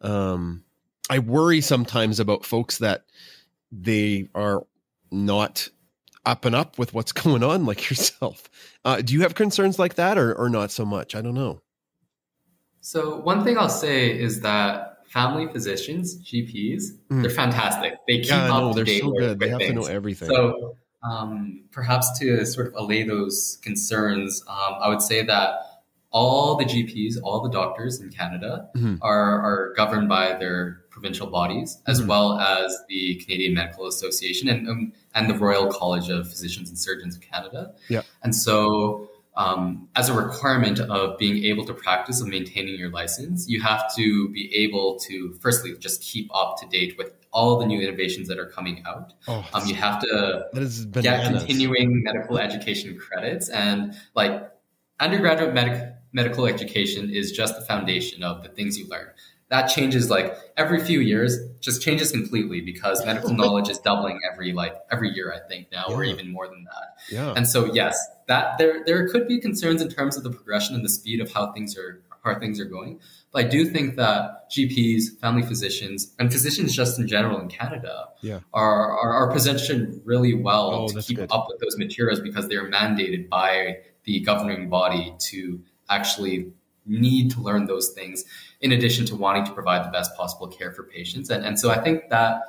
Um, I worry sometimes about folks that they are not up and up with what's [laughs] going on like yourself. Uh, do you have concerns like that or, or not so much? I don't know. So one thing I'll say is that family physicians, GPs, mm. they're fantastic. They keep yeah, up to date so good. They have things. to know everything. So um, perhaps to sort of allay those concerns, um, I would say that all the GPs, all the doctors in Canada mm-hmm. are, are governed by their provincial bodies, as mm-hmm. well as the Canadian Medical Association and, um, and the Royal College of Physicians and Surgeons of Canada. Yeah. And so, um, as a requirement of being able to practice and maintaining your license, you have to be able to, firstly, just keep up to date with all the new innovations that are coming out. Oh, um, you have to get continuing medical education credits and like undergraduate medical medical education is just the foundation of the things you learn. That changes like every few years, just changes completely because medical [laughs] knowledge is doubling every like every year, I think now, yeah. or even more than that. Yeah. And so yes, that there there could be concerns in terms of the progression and the speed of how things are how things are going. But I do think that GPs, family physicians, and physicians just in general in Canada yeah. are, are, are positioned really well oh, to keep good. up with those materials because they're mandated by the governing body to actually need to learn those things in addition to wanting to provide the best possible care for patients. And, and so I think that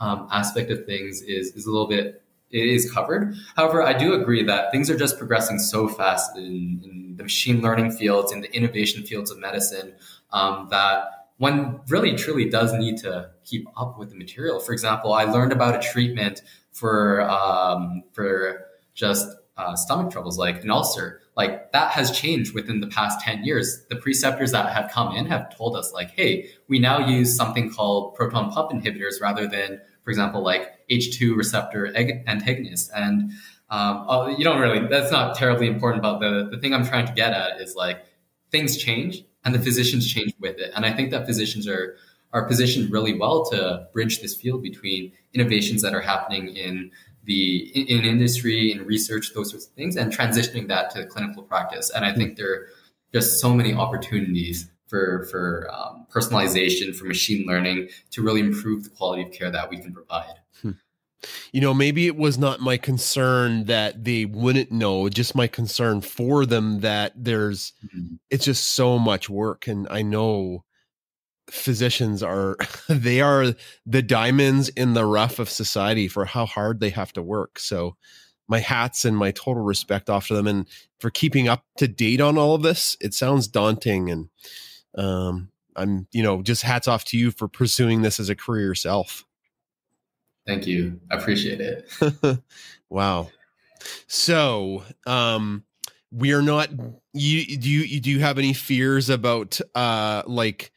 um, aspect of things is, is a little bit, it is covered. However, I do agree that things are just progressing so fast in, in the machine learning fields, in the innovation fields of medicine, um, that one really truly does need to keep up with the material. For example, I learned about a treatment for, um, for just uh, stomach troubles like an ulcer like that has changed within the past 10 years. The preceptors that have come in have told us like hey we now use something called proton pump inhibitors rather than for example like h2 receptor antagonists and um, uh, you don't really that's not terribly important but the, the thing i'm trying to get at is like things change and the physicians change with it. And i think that physicians are are positioned really well to bridge this field between innovations that are happening in the in industry in research those sorts of things and transitioning that to clinical practice and i think there are just so many opportunities for for um, personalization for machine learning to really improve the quality of care that we can provide hmm. you know maybe it was not my concern that they wouldn't know just my concern for them that there's mm-hmm. it's just so much work and i know physicians are [laughs] they are the diamonds in the rough of society for how hard they have to work. So my hats and my total respect off to them. And for keeping up to date on all of this it sounds daunting. And um i'm you know just hats off to you for pursuing this as a career yourself. Thank you. I appreciate it. [laughs] Wow. So um we are not you do you do you have any fears about uh like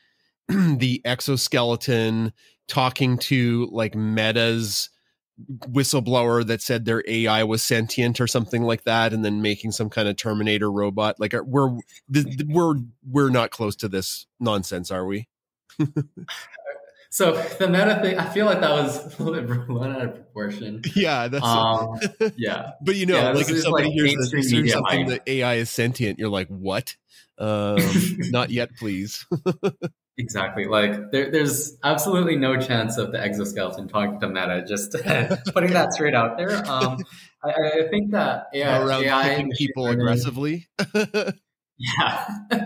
[clears throat] the exoskeleton talking to like Meta's whistleblower that said their AI was sentient or something like that, and then making some kind of Terminator robot. Like uh, we're we're we're not close to this nonsense, are we? so the meta thing, I feel like that was [laughs] a little bit blown out of proportion. [laughs] Yeah, that's um, [laughs] yeah. but you know, yeah, like if somebody like hears, this, hears something that AI is sentient, you're like, what? Um, not yet, please. Exactly. Like there, there's absolutely no chance of the exoskeleton talking to Meta. Just [laughs] putting that straight out there. Um, I, I, think that AI, around AI people aggressively. [laughs] yeah, [laughs] I,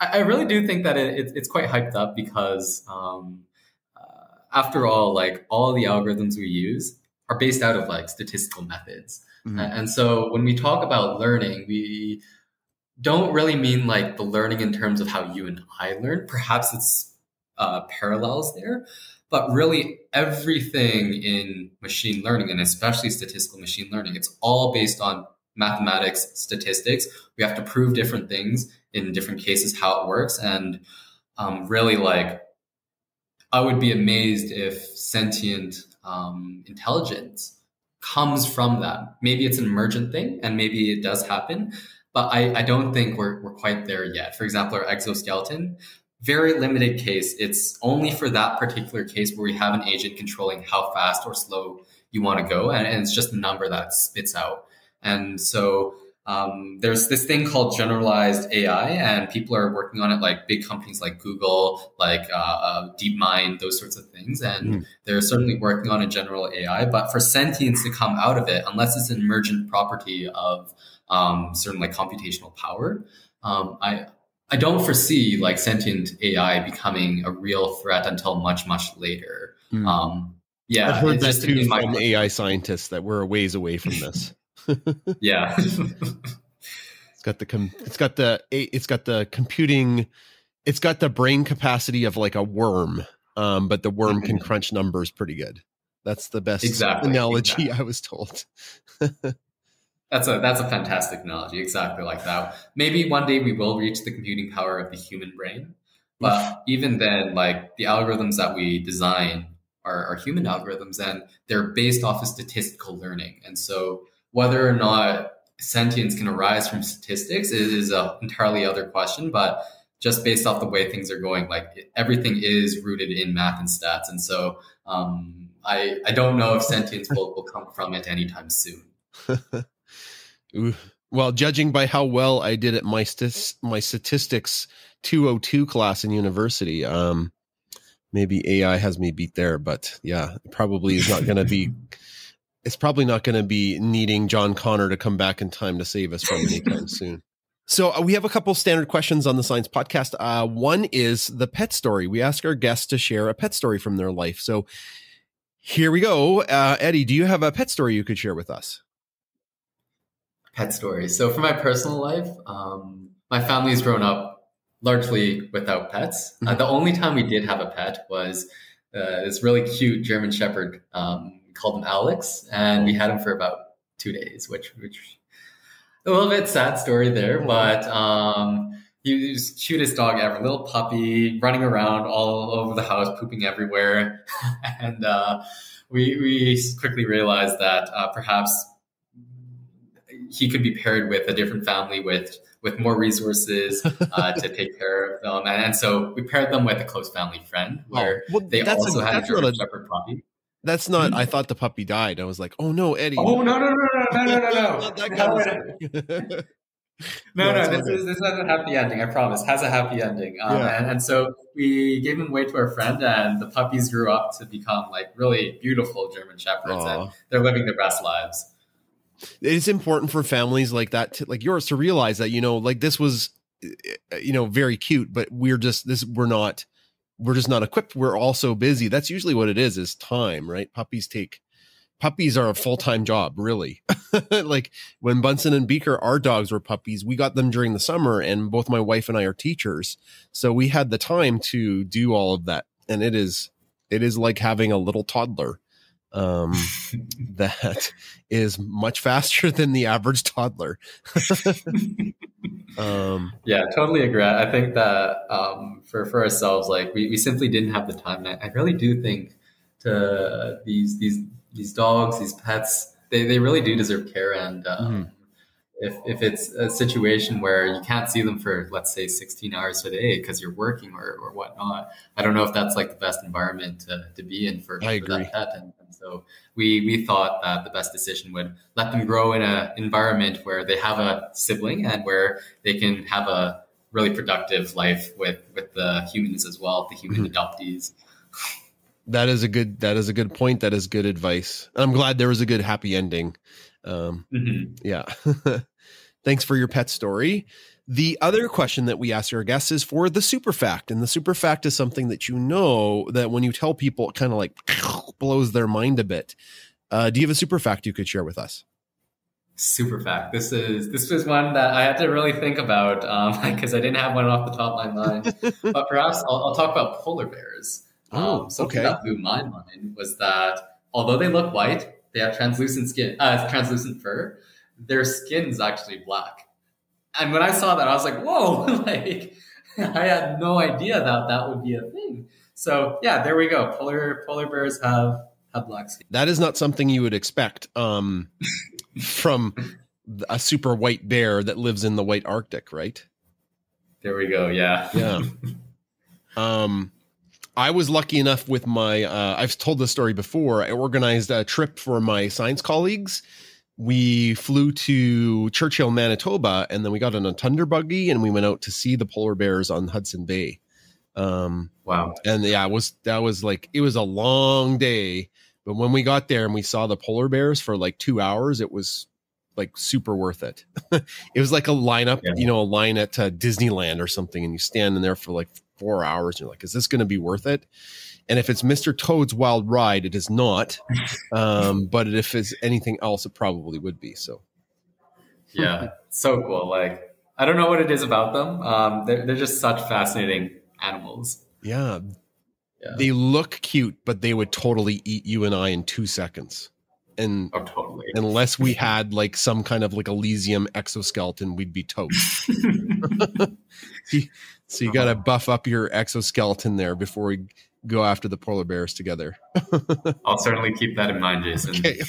I, really do think that it, it, it's quite hyped up because, um, uh, after all, like all the algorithms we use are based out of like statistical methods, mm-hmm. and so when we talk about learning, we don't really mean like the learning in terms of how you and I learn. Perhaps it's uh, parallels there, but really everything in machine learning and especially statistical machine learning, it's all based on mathematics, statistics. We have to prove different things in different cases how it works, and um, really like I would be amazed if sentient um, intelligence comes from that. Maybe it's an emergent thing, and maybe it does happen but I, I don't think we're, we're quite there yet. For example, our exoskeleton, very limited case. It's only for that particular case where we have an agent controlling how fast or slow you want to go. And, and it's just a number that spits out. And so um, there's this thing called generalized AI, and people are working on it, like big companies like Google, like uh, uh, DeepMind, those sorts of things. And mm. they're certainly working on a general AI. But for sentience to come out of it, unless it's an emergent property of um, certain like computational power. Um, I I don't foresee like sentient AI becoming a real threat until much much later. Mm. Um, yeah, I've heard that too from AI scientists that we're a ways away from this. Yeah. [laughs] It's got the com- it's got the it's got the computing it's got the brain capacity of like a worm. Um, but the worm can mm-hmm. crunch numbers pretty good. That's the best exactly, analogy exactly. [laughs] I was told. that's a that's a fantastic analogy, exactly like that. Maybe one day we will reach the computing power of the human brain, but even then, like the algorithms that we design are, are human algorithms, and they're based off of statistical learning. And so, whether or not sentience can arise from statistics is, an entirely other question, but just based off the way things are going, like everything is rooted in math and stats. And so um, I, I don't know if sentience will, will come from it anytime soon. [laughs] well, judging by how well I did at my, st- my statistics 202 class in university, um, maybe AI has me beat there, but yeah, probably is not going to be. [laughs] It's probably not going to be needing John Connor to come back in time to save us from anytime [laughs] soon. So uh, we have a couple standard questions on the Science Pawdcast. Uh, one is the pet story. We ask our guests to share a pet story from their life. So here we go. Uh, Eddie, do you have a pet story you could share with us? Pet story. So for my personal life, um, my family's grown up largely without pets. Uh, mm-hmm. the only time we did have a pet was uh, this really cute German Shepherd. Um, we called him Alex, and we had him for about two days, which which a little bit sad story there, but um, he was cutest dog ever, little puppy running around all over the house, pooping everywhere, [laughs] and uh, we we quickly realized that uh, perhaps he could be paired with a different family with with more resources uh, [laughs] to take care of them, and, and, so we paired them with a close family friend oh, where oh, well, they also a, had a German Shepherd puppy. That's not. Mm. I thought the puppy died. I was like, oh no, Eddie. Oh no no no no no no no. no, no, [laughs] [laughs] [laughs] no. No this, is, this has a happy ending. I promise, has a happy ending. Um, yeah. and, and, so we gave him away to our friend, and the puppies grew up to become like really beautiful German shepherds, Aww. and they're living their best lives. It's important for families like that, to, like yours, to realize that you know, like this was, eh, eh, you know, very cute, but we're just this. We're not we're just not equipped. We're all so busy. That's usually what it is, is time, right? Puppies take puppies are a full-time job, really. [laughs] like when Bunsen and Beaker, our dogs were puppies, we got them during the summer and both my wife and I are teachers. So we had the time to do all of that. And it is it is like having a little toddler um, [laughs] that is much faster than the average toddler. [laughs] um, yeah, totally agree. I think that um, for for ourselves, like we, we simply didn't have the time. And I, I really do think to these these these dogs, these pets, they, they really do deserve care and. Um, mm-hmm if, if it's a situation where you can't see them for let's say 16 hours a day because you're working or, or whatnot i don't know if that's like the best environment to, to be in for, I agree. that pet and, so we we thought that the best decision would let them grow in an environment where they have a sibling and where they can have a really productive life with with the humans as well the human mm-hmm. adoptees that is a good that is a good point that is good advice i'm glad there was a good happy ending um, mm-hmm. yeah [laughs] Thanks for your pet story. The other question that we ask our guests is for the super fact. And the super fact is something that you know that when you tell people, it kind of like [laughs] blows their mind a bit. Uh, do you have a super fact you could share with us? Super fact. This is this was one that I had to really think about because um, [laughs] I didn't have one off the top of my mind. [laughs] but perhaps I'll, I'll, talk about polar bears. Oh, um, something okay. that blew my mind was that although they look white, they have translucent skin, uh, translucent fur their skin's actually black. And when I saw that, I was like, whoa, [laughs] like I had no idea that that would be a thing. So yeah, there we go. Polar polar bears have have black skin. That is not something you would expect um, from a super white bear that lives in the white Arctic, right? There we go. Yeah. Yeah. [laughs] um, I was lucky enough with my. Uh, I've told this story before. I organized a trip for my science colleagues we flew to Churchill, Manitoba, and then we got on a Tundra Buggy and we went out to see the polar bears on Hudson Bay. Um, wow! And yeah, it was that was like it was a long day, but when we got there and we saw the polar bears for like two hours, it was like super worth it. [laughs] it was like a lineup, yeah. you know, a line at uh, Disneyland or something, and you stand in there for like four hours. And you're like, is this going to be worth it? And if it's Mr. Toad's Wild Ride, it is not. Um, [laughs] but if it's anything else, it probably would be. So, yeah, so cool. Like I don't know what it is about them. Um, they're, they're just such fascinating animals. Yeah. yeah. They look cute, but they would totally eat you and I in two seconds. And oh, totally. Unless we [laughs] had like some kind of like Elysium exoskeleton, we'd be toast. [laughs] so you got to buff up your exoskeleton there before we go after the polar bears together. [laughs] I'll certainly keep that in mind, Jason. Okay.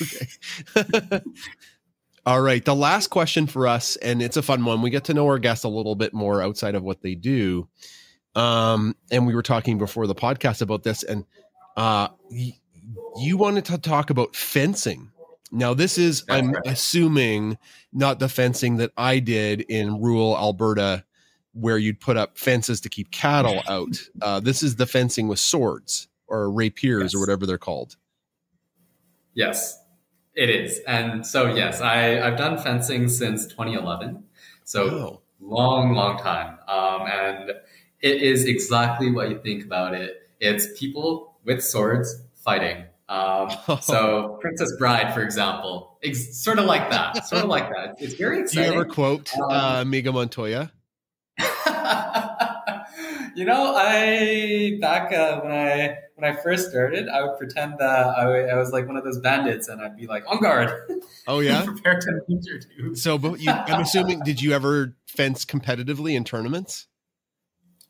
Okay. [laughs] All right. The last question for us, and it's a fun one. We get to know our guests a little bit more outside of what they do. Um, and we were talking before the podcast about this, and uh, you wanted to talk about fencing. Now, this is, That's I'm right. assuming, not the fencing that I did in rural Alberta, where you'd put up fences to keep cattle out. Uh, this is the fencing with swords or rapiers yes. or whatever they're called. Yes, it is. And so, yes, I, I've done fencing since 2011. So, oh. long, long time. Um, and it is exactly what you think about it. It's people with swords fighting. Um, [laughs] so Princess Bride, for example, ex- sort of like that, sort of like that. It's very exciting. Do you ever quote um, uh, Inigo Montoya? [laughs] you know, I back uh, when I when I first started, I would pretend that I, I was like one of those bandits, and I'd be like on guard. Oh yeah, [laughs] prepare to meet your dude. So, but you, I'm assuming, did you ever fence competitively in tournaments?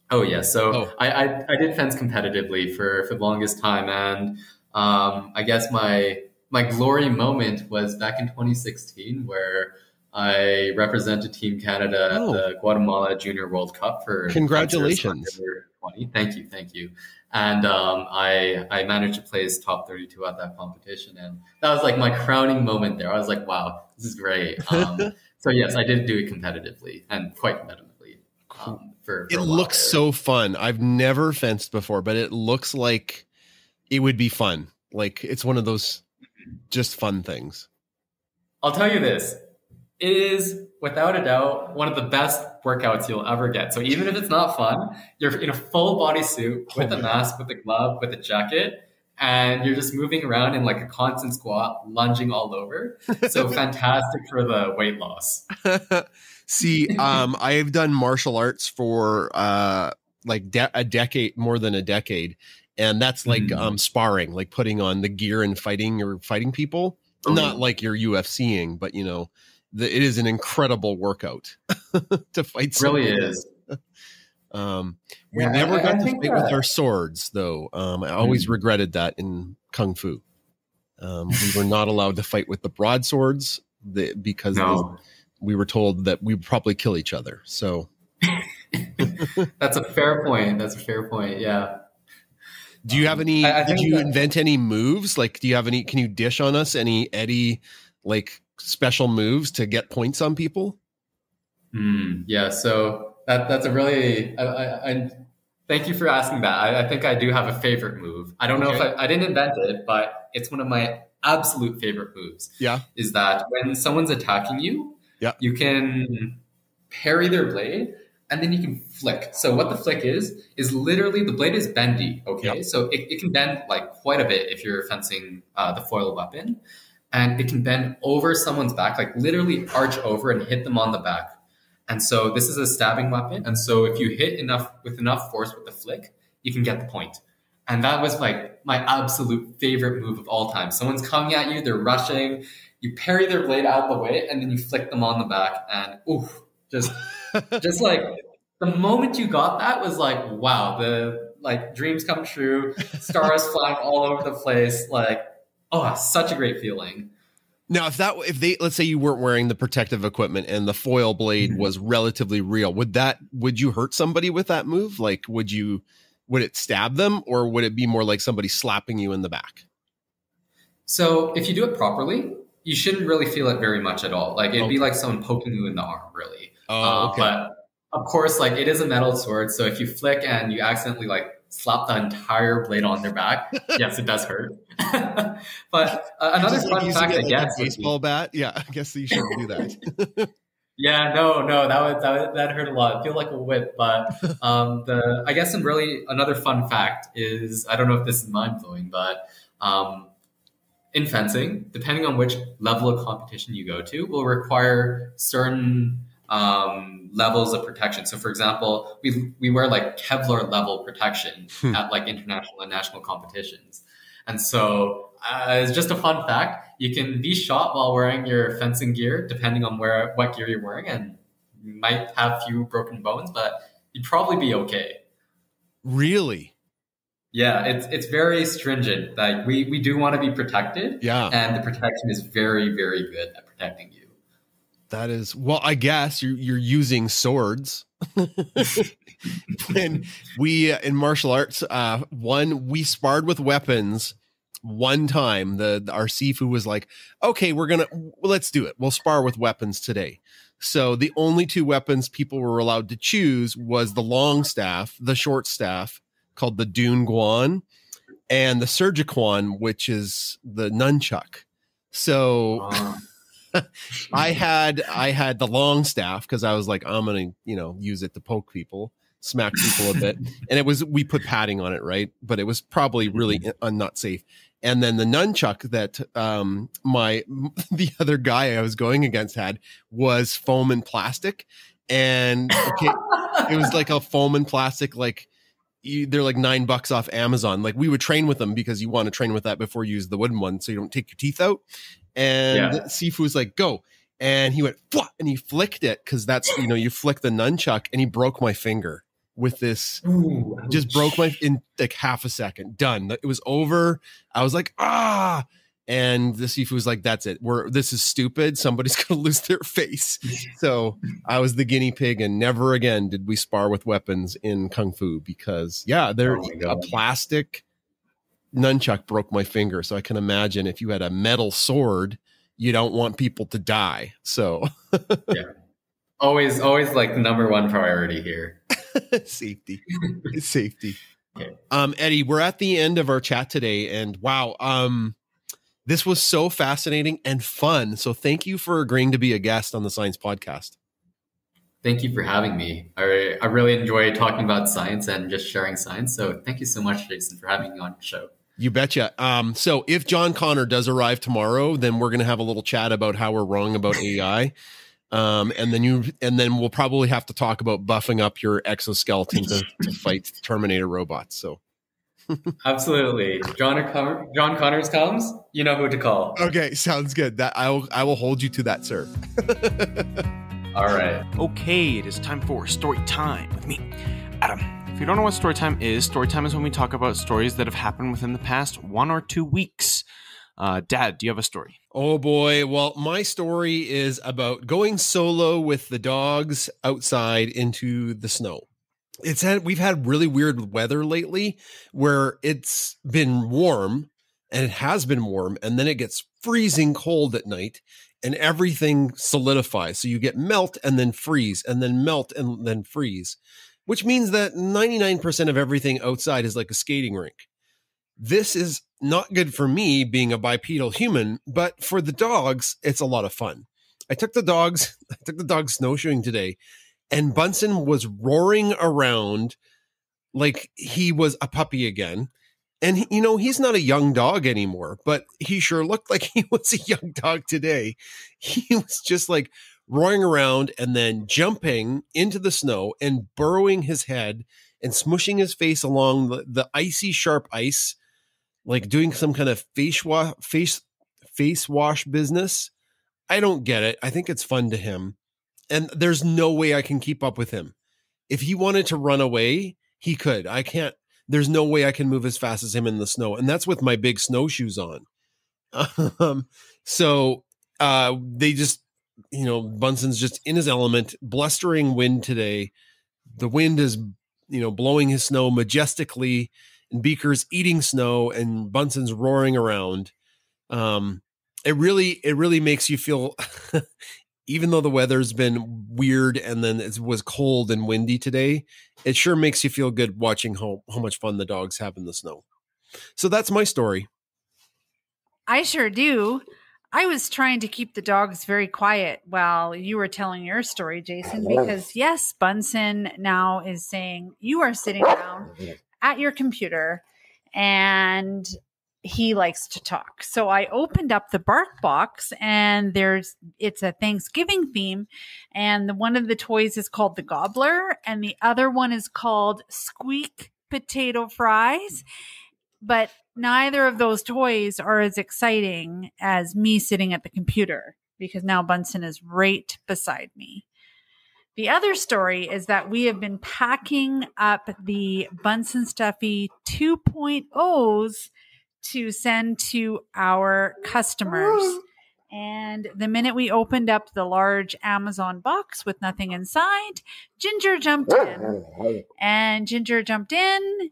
Oh yeah, so oh. I, I, I did fence competitively for for the longest time, and um, I guess my my glory moment was back in 2016 where I represented Team Canada oh. at the Guatemala Junior World Cup for congratulations. 20. Thank you, thank you. And um, I I managed to place top 32 at that competition, and that was like my crowning moment there. I was like, wow, this is great. [laughs] Um, so yes, I did do it competitively and quite competitively. Um, for, for it looks there. so fun. I've never fenced before, but it looks like it would be fun. Like it's one of those just fun things. I'll tell you this. Is without a doubt one of the best workouts you'll ever get. So even if it's not fun, you're in a full body suit with oh, a mask, with a glove, with a jacket, and you're just moving around in like a constant squat, lunging all over. So [laughs] fantastic for the weight loss. [laughs] See, um, I've done martial arts for uh, like de- a decade, more than a decade, and that's like mm. um, sparring, like putting on the gear and fighting or fighting people. Oh, Not like you're UFCing, but you know, the, it is an incredible workout [laughs] to fight. Really is. [laughs] um, we yeah, never got I to fight that... with our swords, though. Um, I always mm. regretted that in kung fu. Um, we were not allowed to fight with the broadswords because no. we were told that we would probably kill each other. So [laughs] that's a fair point. That's a fair point. Yeah. Do you have any? I, I did you that, invent any moves? Like, do you have any? Can you dish on us any Eddie like special moves to get points on people? Mm, yeah. So that that's a really. I, I, I thank you for asking that. I, I, think I do have a favorite move. I don't okay. know if I, I didn't invent it, but it's one of my absolute favorite moves. Yeah. Is that when someone's attacking you? Yeah. You can parry their blade and then you can flick. So what the flick is, is literally the blade is bendy, okay? So it, it can bend like quite a bit if you're fencing uh, the foil weapon. And it can bend over someone's back, like literally arch over and hit them on the back. And so this is a stabbing weapon. And so if you hit enough with enough force with the flick, you can get the point. And that was like my absolute favorite move of all time. Someone's coming at you, they're rushing, you parry their blade out of the way, and then you flick them on the back, and oof, just [laughs] just like the moment you got that was like, wow, the like dreams come true, stars [laughs] flying all over the place, like, oh, such a great feeling. Now, if that if they let's say you weren't wearing the protective equipment and the foil blade mm-hmm. was relatively real, would that would you hurt somebody with that move? Like, would you would it stab them, or would it be more like somebody slapping you in the back? So, if you do it properly, you shouldn't really feel it very much at all. Like it'd okay. be like someone poking you in the arm, really. Oh, uh, okay. Uh, but of course, like it is a metal sword, so if you flick and you accidentally like slap the entire blade on their back, [laughs] yes, it does hurt. [laughs] but uh, another fun like fact, I guess, like baseball bat. Yeah, I guess you shouldn't do that. [laughs] yeah, no, no, that would, that would, that hurt a lot. I feel like a whip, but um, the I guess and really another fun fact is I don't know if this is mind blowing, but um, in fencing, depending on which level of competition you go to, will require certain um, levels of protection. So, for example, we we wear like Kevlar level protection hmm. at like international and national competitions, and so uh, it's just a fun fact. You can be shot while wearing your fencing gear, depending on where what gear you're wearing, and you might have a few broken bones, but you'd probably be okay. Really? Yeah, it's it's very stringent. Like we we do want to be protected. Yeah, and the protection is very very good at protecting you. That is well, I guess you're you're using swords. and we uh, in martial arts, uh, one we sparred with weapons one time. The, the our Sifu was like, "Okay, we're gonna let's do it. We'll spar with weapons today." So the only two weapons people were allowed to choose was the long staff, the short staff called the Dune Guan, and the Surgiquan, which is the nunchuck. So I had I had the long staff because I was like, I'm gonna, you know, use it to poke people, smack people a bit. [laughs] And it was we put padding on it, right? But it was probably really mm-hmm. not safe and then the nunchuck that um, my [laughs] the other guy I was going against had was foam and plastic, and okay, it was like a foam and plastic like. You, they're like nine bucks off Amazon. Like we would train with them because you want to train with that before you use the wooden one, so you don't take your teeth out. And yeah. Sifu was like, "Go!" And he went, and he flicked it because that's you know you flick the nunchuck, and he broke my finger with this Ooh, just broke my in like half a second. Done. It was over. I was like ah. And the Sifu was like that's it. We're this is stupid. Somebody's [laughs] gonna lose their face. So i was the guinea pig and never again did we spar with weapons in kung fu because yeah they're oh a plastic nunchuck broke my finger so i can imagine if you had a metal sword you don't want people to die so. [laughs] Yeah. Always always like number one priority here. [laughs] Safety. Safety. [laughs] Okay. um eddie we're at the end of our chat today and wow um this was so fascinating and fun so thank you for agreeing to be a guest on the science pawdcast. Thank you for having me. I, I really enjoy talking about science and just sharing science so thank you so much jason for having me on the show you betcha. Um, so if John Connor does arrive tomorrow, then we're going to have a little chat about how we're wrong about [laughs] AI. Um, and then you, and then we'll probably have to talk about buffing up your exoskeleton to, to [laughs] fight Terminator robots. So, [laughs] absolutely, John Connor, John Connors comes. You know who to call. Okay, sounds good. That I will I will hold you to that, sir. All right. Okay, it is time for story time with me, Adam. You don't know what story time is, story time is when we talk about stories that have happened within the past one or two weeks. Uh, Dad, do you have a story? Oh boy. Well, my story is about going solo with the dogs outside into the snow. It's had we've had really weird weather lately where it's been warm and it has been warm and then it gets freezing cold at night and everything solidifies. So you get melt and then freeze and then melt and then freeze, which means that 99% of everything outside is like a skating rink. This is not good for me being a bipedal human, but for the dogs, it's a lot of fun. I took the dogs, [laughs] I took the dogs snowshoeing today, and Bunsen was roaring around like he was a puppy again. And he, you know, he's not a young dog anymore, but he sure looked like [laughs] he was a young dog today. He was just like roaring around and then jumping into the snow and burrowing his head and smushing his face along the, the icy sharp ice like doing some kind of face wash face face wash business. I don't get it. I think it's fun to him. And there's no way I can keep up with him. If he wanted to run away, he could. I can't there's no way I can move as fast as him in the snow. And that's with my big snowshoes on. [laughs] Um, so uh they just you know, Bunsen's just in his element, blustering wind today. The wind is, you know, blowing his snow majestically and Beaker's eating snow and Bunsen's roaring around. Um, it really, it really makes you feel, [laughs] even though the weather's been weird and then it was cold and windy today, it sure makes you feel good watching how, how much fun the dogs have in the snow. So that's my story. I sure do. I was trying to keep the dogs very quiet while you were telling your story, Jason, because yes, Bunsen now is saying you are sitting down at your computer and he likes to talk. So I opened up the bark box and there's it's a Thanksgiving theme and the, one of the toys is called the gobbler and the other one is called squeak potato fries. But neither of those toys are as exciting as me sitting at the computer because now Bunsen is right beside me. The other story is that we have been packing up the Bunsen Stuffy 2.0s to send to our customers. And the minute we opened up the large Amazon box with nothing inside, Ginger jumped in. And Ginger jumped in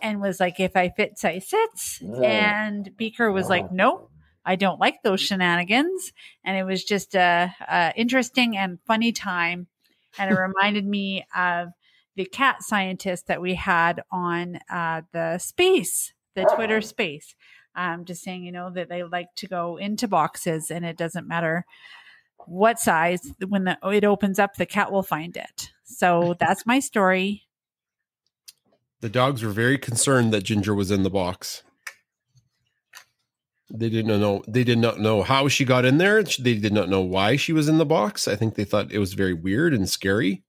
and was like, if I fit, I sits. And Beaker was like, nope. I don't like those shenanigans. And it was just a, a interesting and funny time. And it [laughs] reminded me of the cat scientist that we had on uh, the space the Twitter space. Um, just saying, you know, that they like to go into boxes and it doesn't matter what size. When the, it opens up, the cat will find it. So [laughs] that's my story. The dogs were very concerned that Ginger was in the box. They didn't know. They did not know how she got in there. They did not know why she was in the box. I think they thought it was very weird and scary.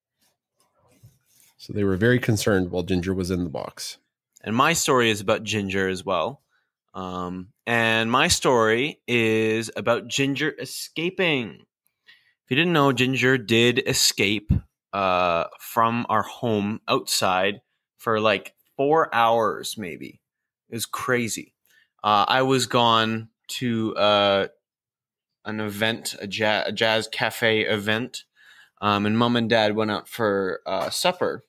So they were very concerned while Ginger was in the box. And my story is about Ginger as well. Um, and my story is about Ginger escaping. If you didn't know, Ginger did escape uh, from our home outside for like four hours, maybe. It was crazy. Uh, I was gone to uh, an event, a jazz, a jazz, cafe event, um, and mom and dad went out for uh, supper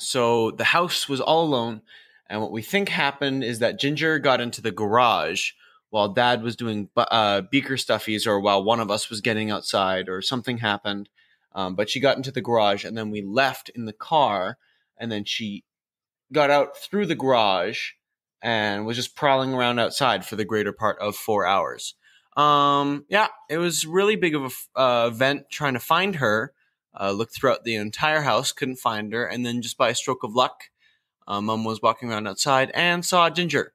so the house was all alone. And what we think happened is that Ginger got into the garage while dad was doing uh, beaker stuffies or while one of us was getting outside or something happened. Um, but she got into the garage and then we left in the car. And then she got out through the garage and was just prowling around outside for the greater part of four hours. Um, yeah, it was really big of a uh, event trying to find her. Uh, looked throughout the entire house, couldn't find her, and then just by a stroke of luck, uh, Mom was walking around outside and saw Ginger.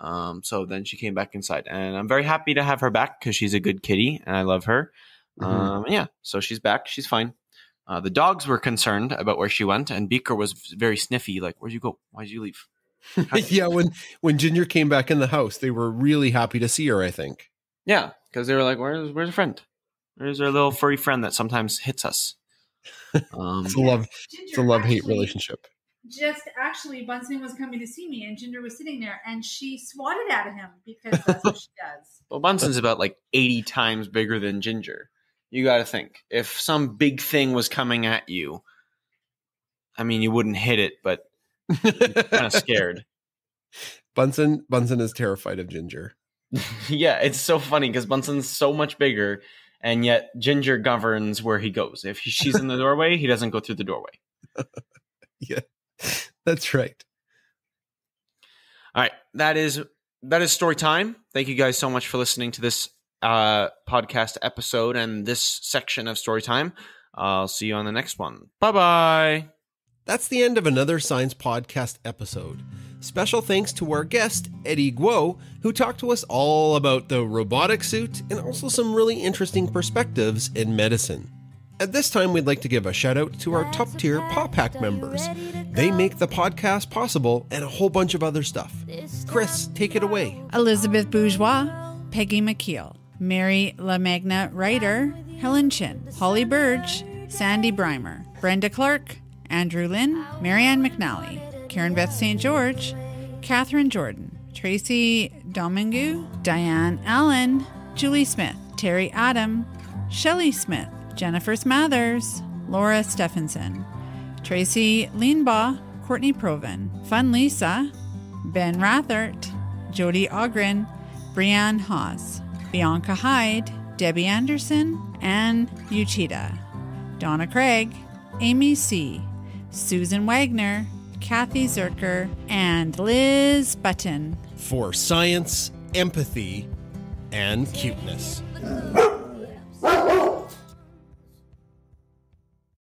Um, so then she came back inside, and I'm very happy to have her back because she's a good kitty and I love her. Mm-hmm. Um, yeah, so she's back. She's fine. Uh, the dogs were concerned about where she went, and Beaker was very sniffy. Like, where'd you go? Why'd you leave? [laughs] yeah, when when Ginger came back in the house, they were really happy to see her. I think. Yeah, because they were like, "Where's where's a friend?" There's our little furry friend that sometimes hits us. [laughs] Um, it's a love, it's a love hate relationship. Just actually, Bunsen was coming to see me, and Ginger was sitting there, and she swatted at him because that's what [laughs] she does. Well, Bunsen's about like eighty times bigger than Ginger. You got to think if some big thing was coming at you. I mean, you wouldn't hit it, but kind of [laughs] scared. Bunsen Bunsen is terrified of Ginger. [laughs] yeah, it's so funny because Bunsen's so much bigger and yet Ginger governs where he goes. If he, she's in the doorway, he doesn't go through the doorway. [laughs] yeah, that's right. All right, that is that is story time. Thank you guys so much for listening to this uh, podcast episode and this section of story time. I'll see you on the next one. Bye bye. That's the end of another science pawdcast episode. Special thanks to our guest, Eddie Guo, who talked to us all about the robotic suit and also some really interesting perspectives in medicine. At this time, we'd like to give a shout out to our top tier Pack members. They make the podcast possible and a whole bunch of other stuff. Chris, take it away. Elizabeth Bourgeois, Peggy McKeel, Mary LaMagna Ryder, Helen Chin, Holly Burge, Sandy Breimer, Brenda Clark, Andrew Lynn, Marianne McNally, Karen Beth St. George, Catherine Jordan, Tracy Domingue, Diane Allen, Julie Smith, Terry Adam, Shelley Smith, Jennifer Smathers, Laura Stephenson, Tracy Leanbaugh, Courtney Proven, Fun Lisa, Ben Rathert, Jody Ogren, Brianne Haas, Bianca Hyde, Debbie Anderson, Anne Uchida, Donna Craig, Amy C., Susan Wagner, Kathy Zerker, and Liz Button. For science, empathy, and cuteness.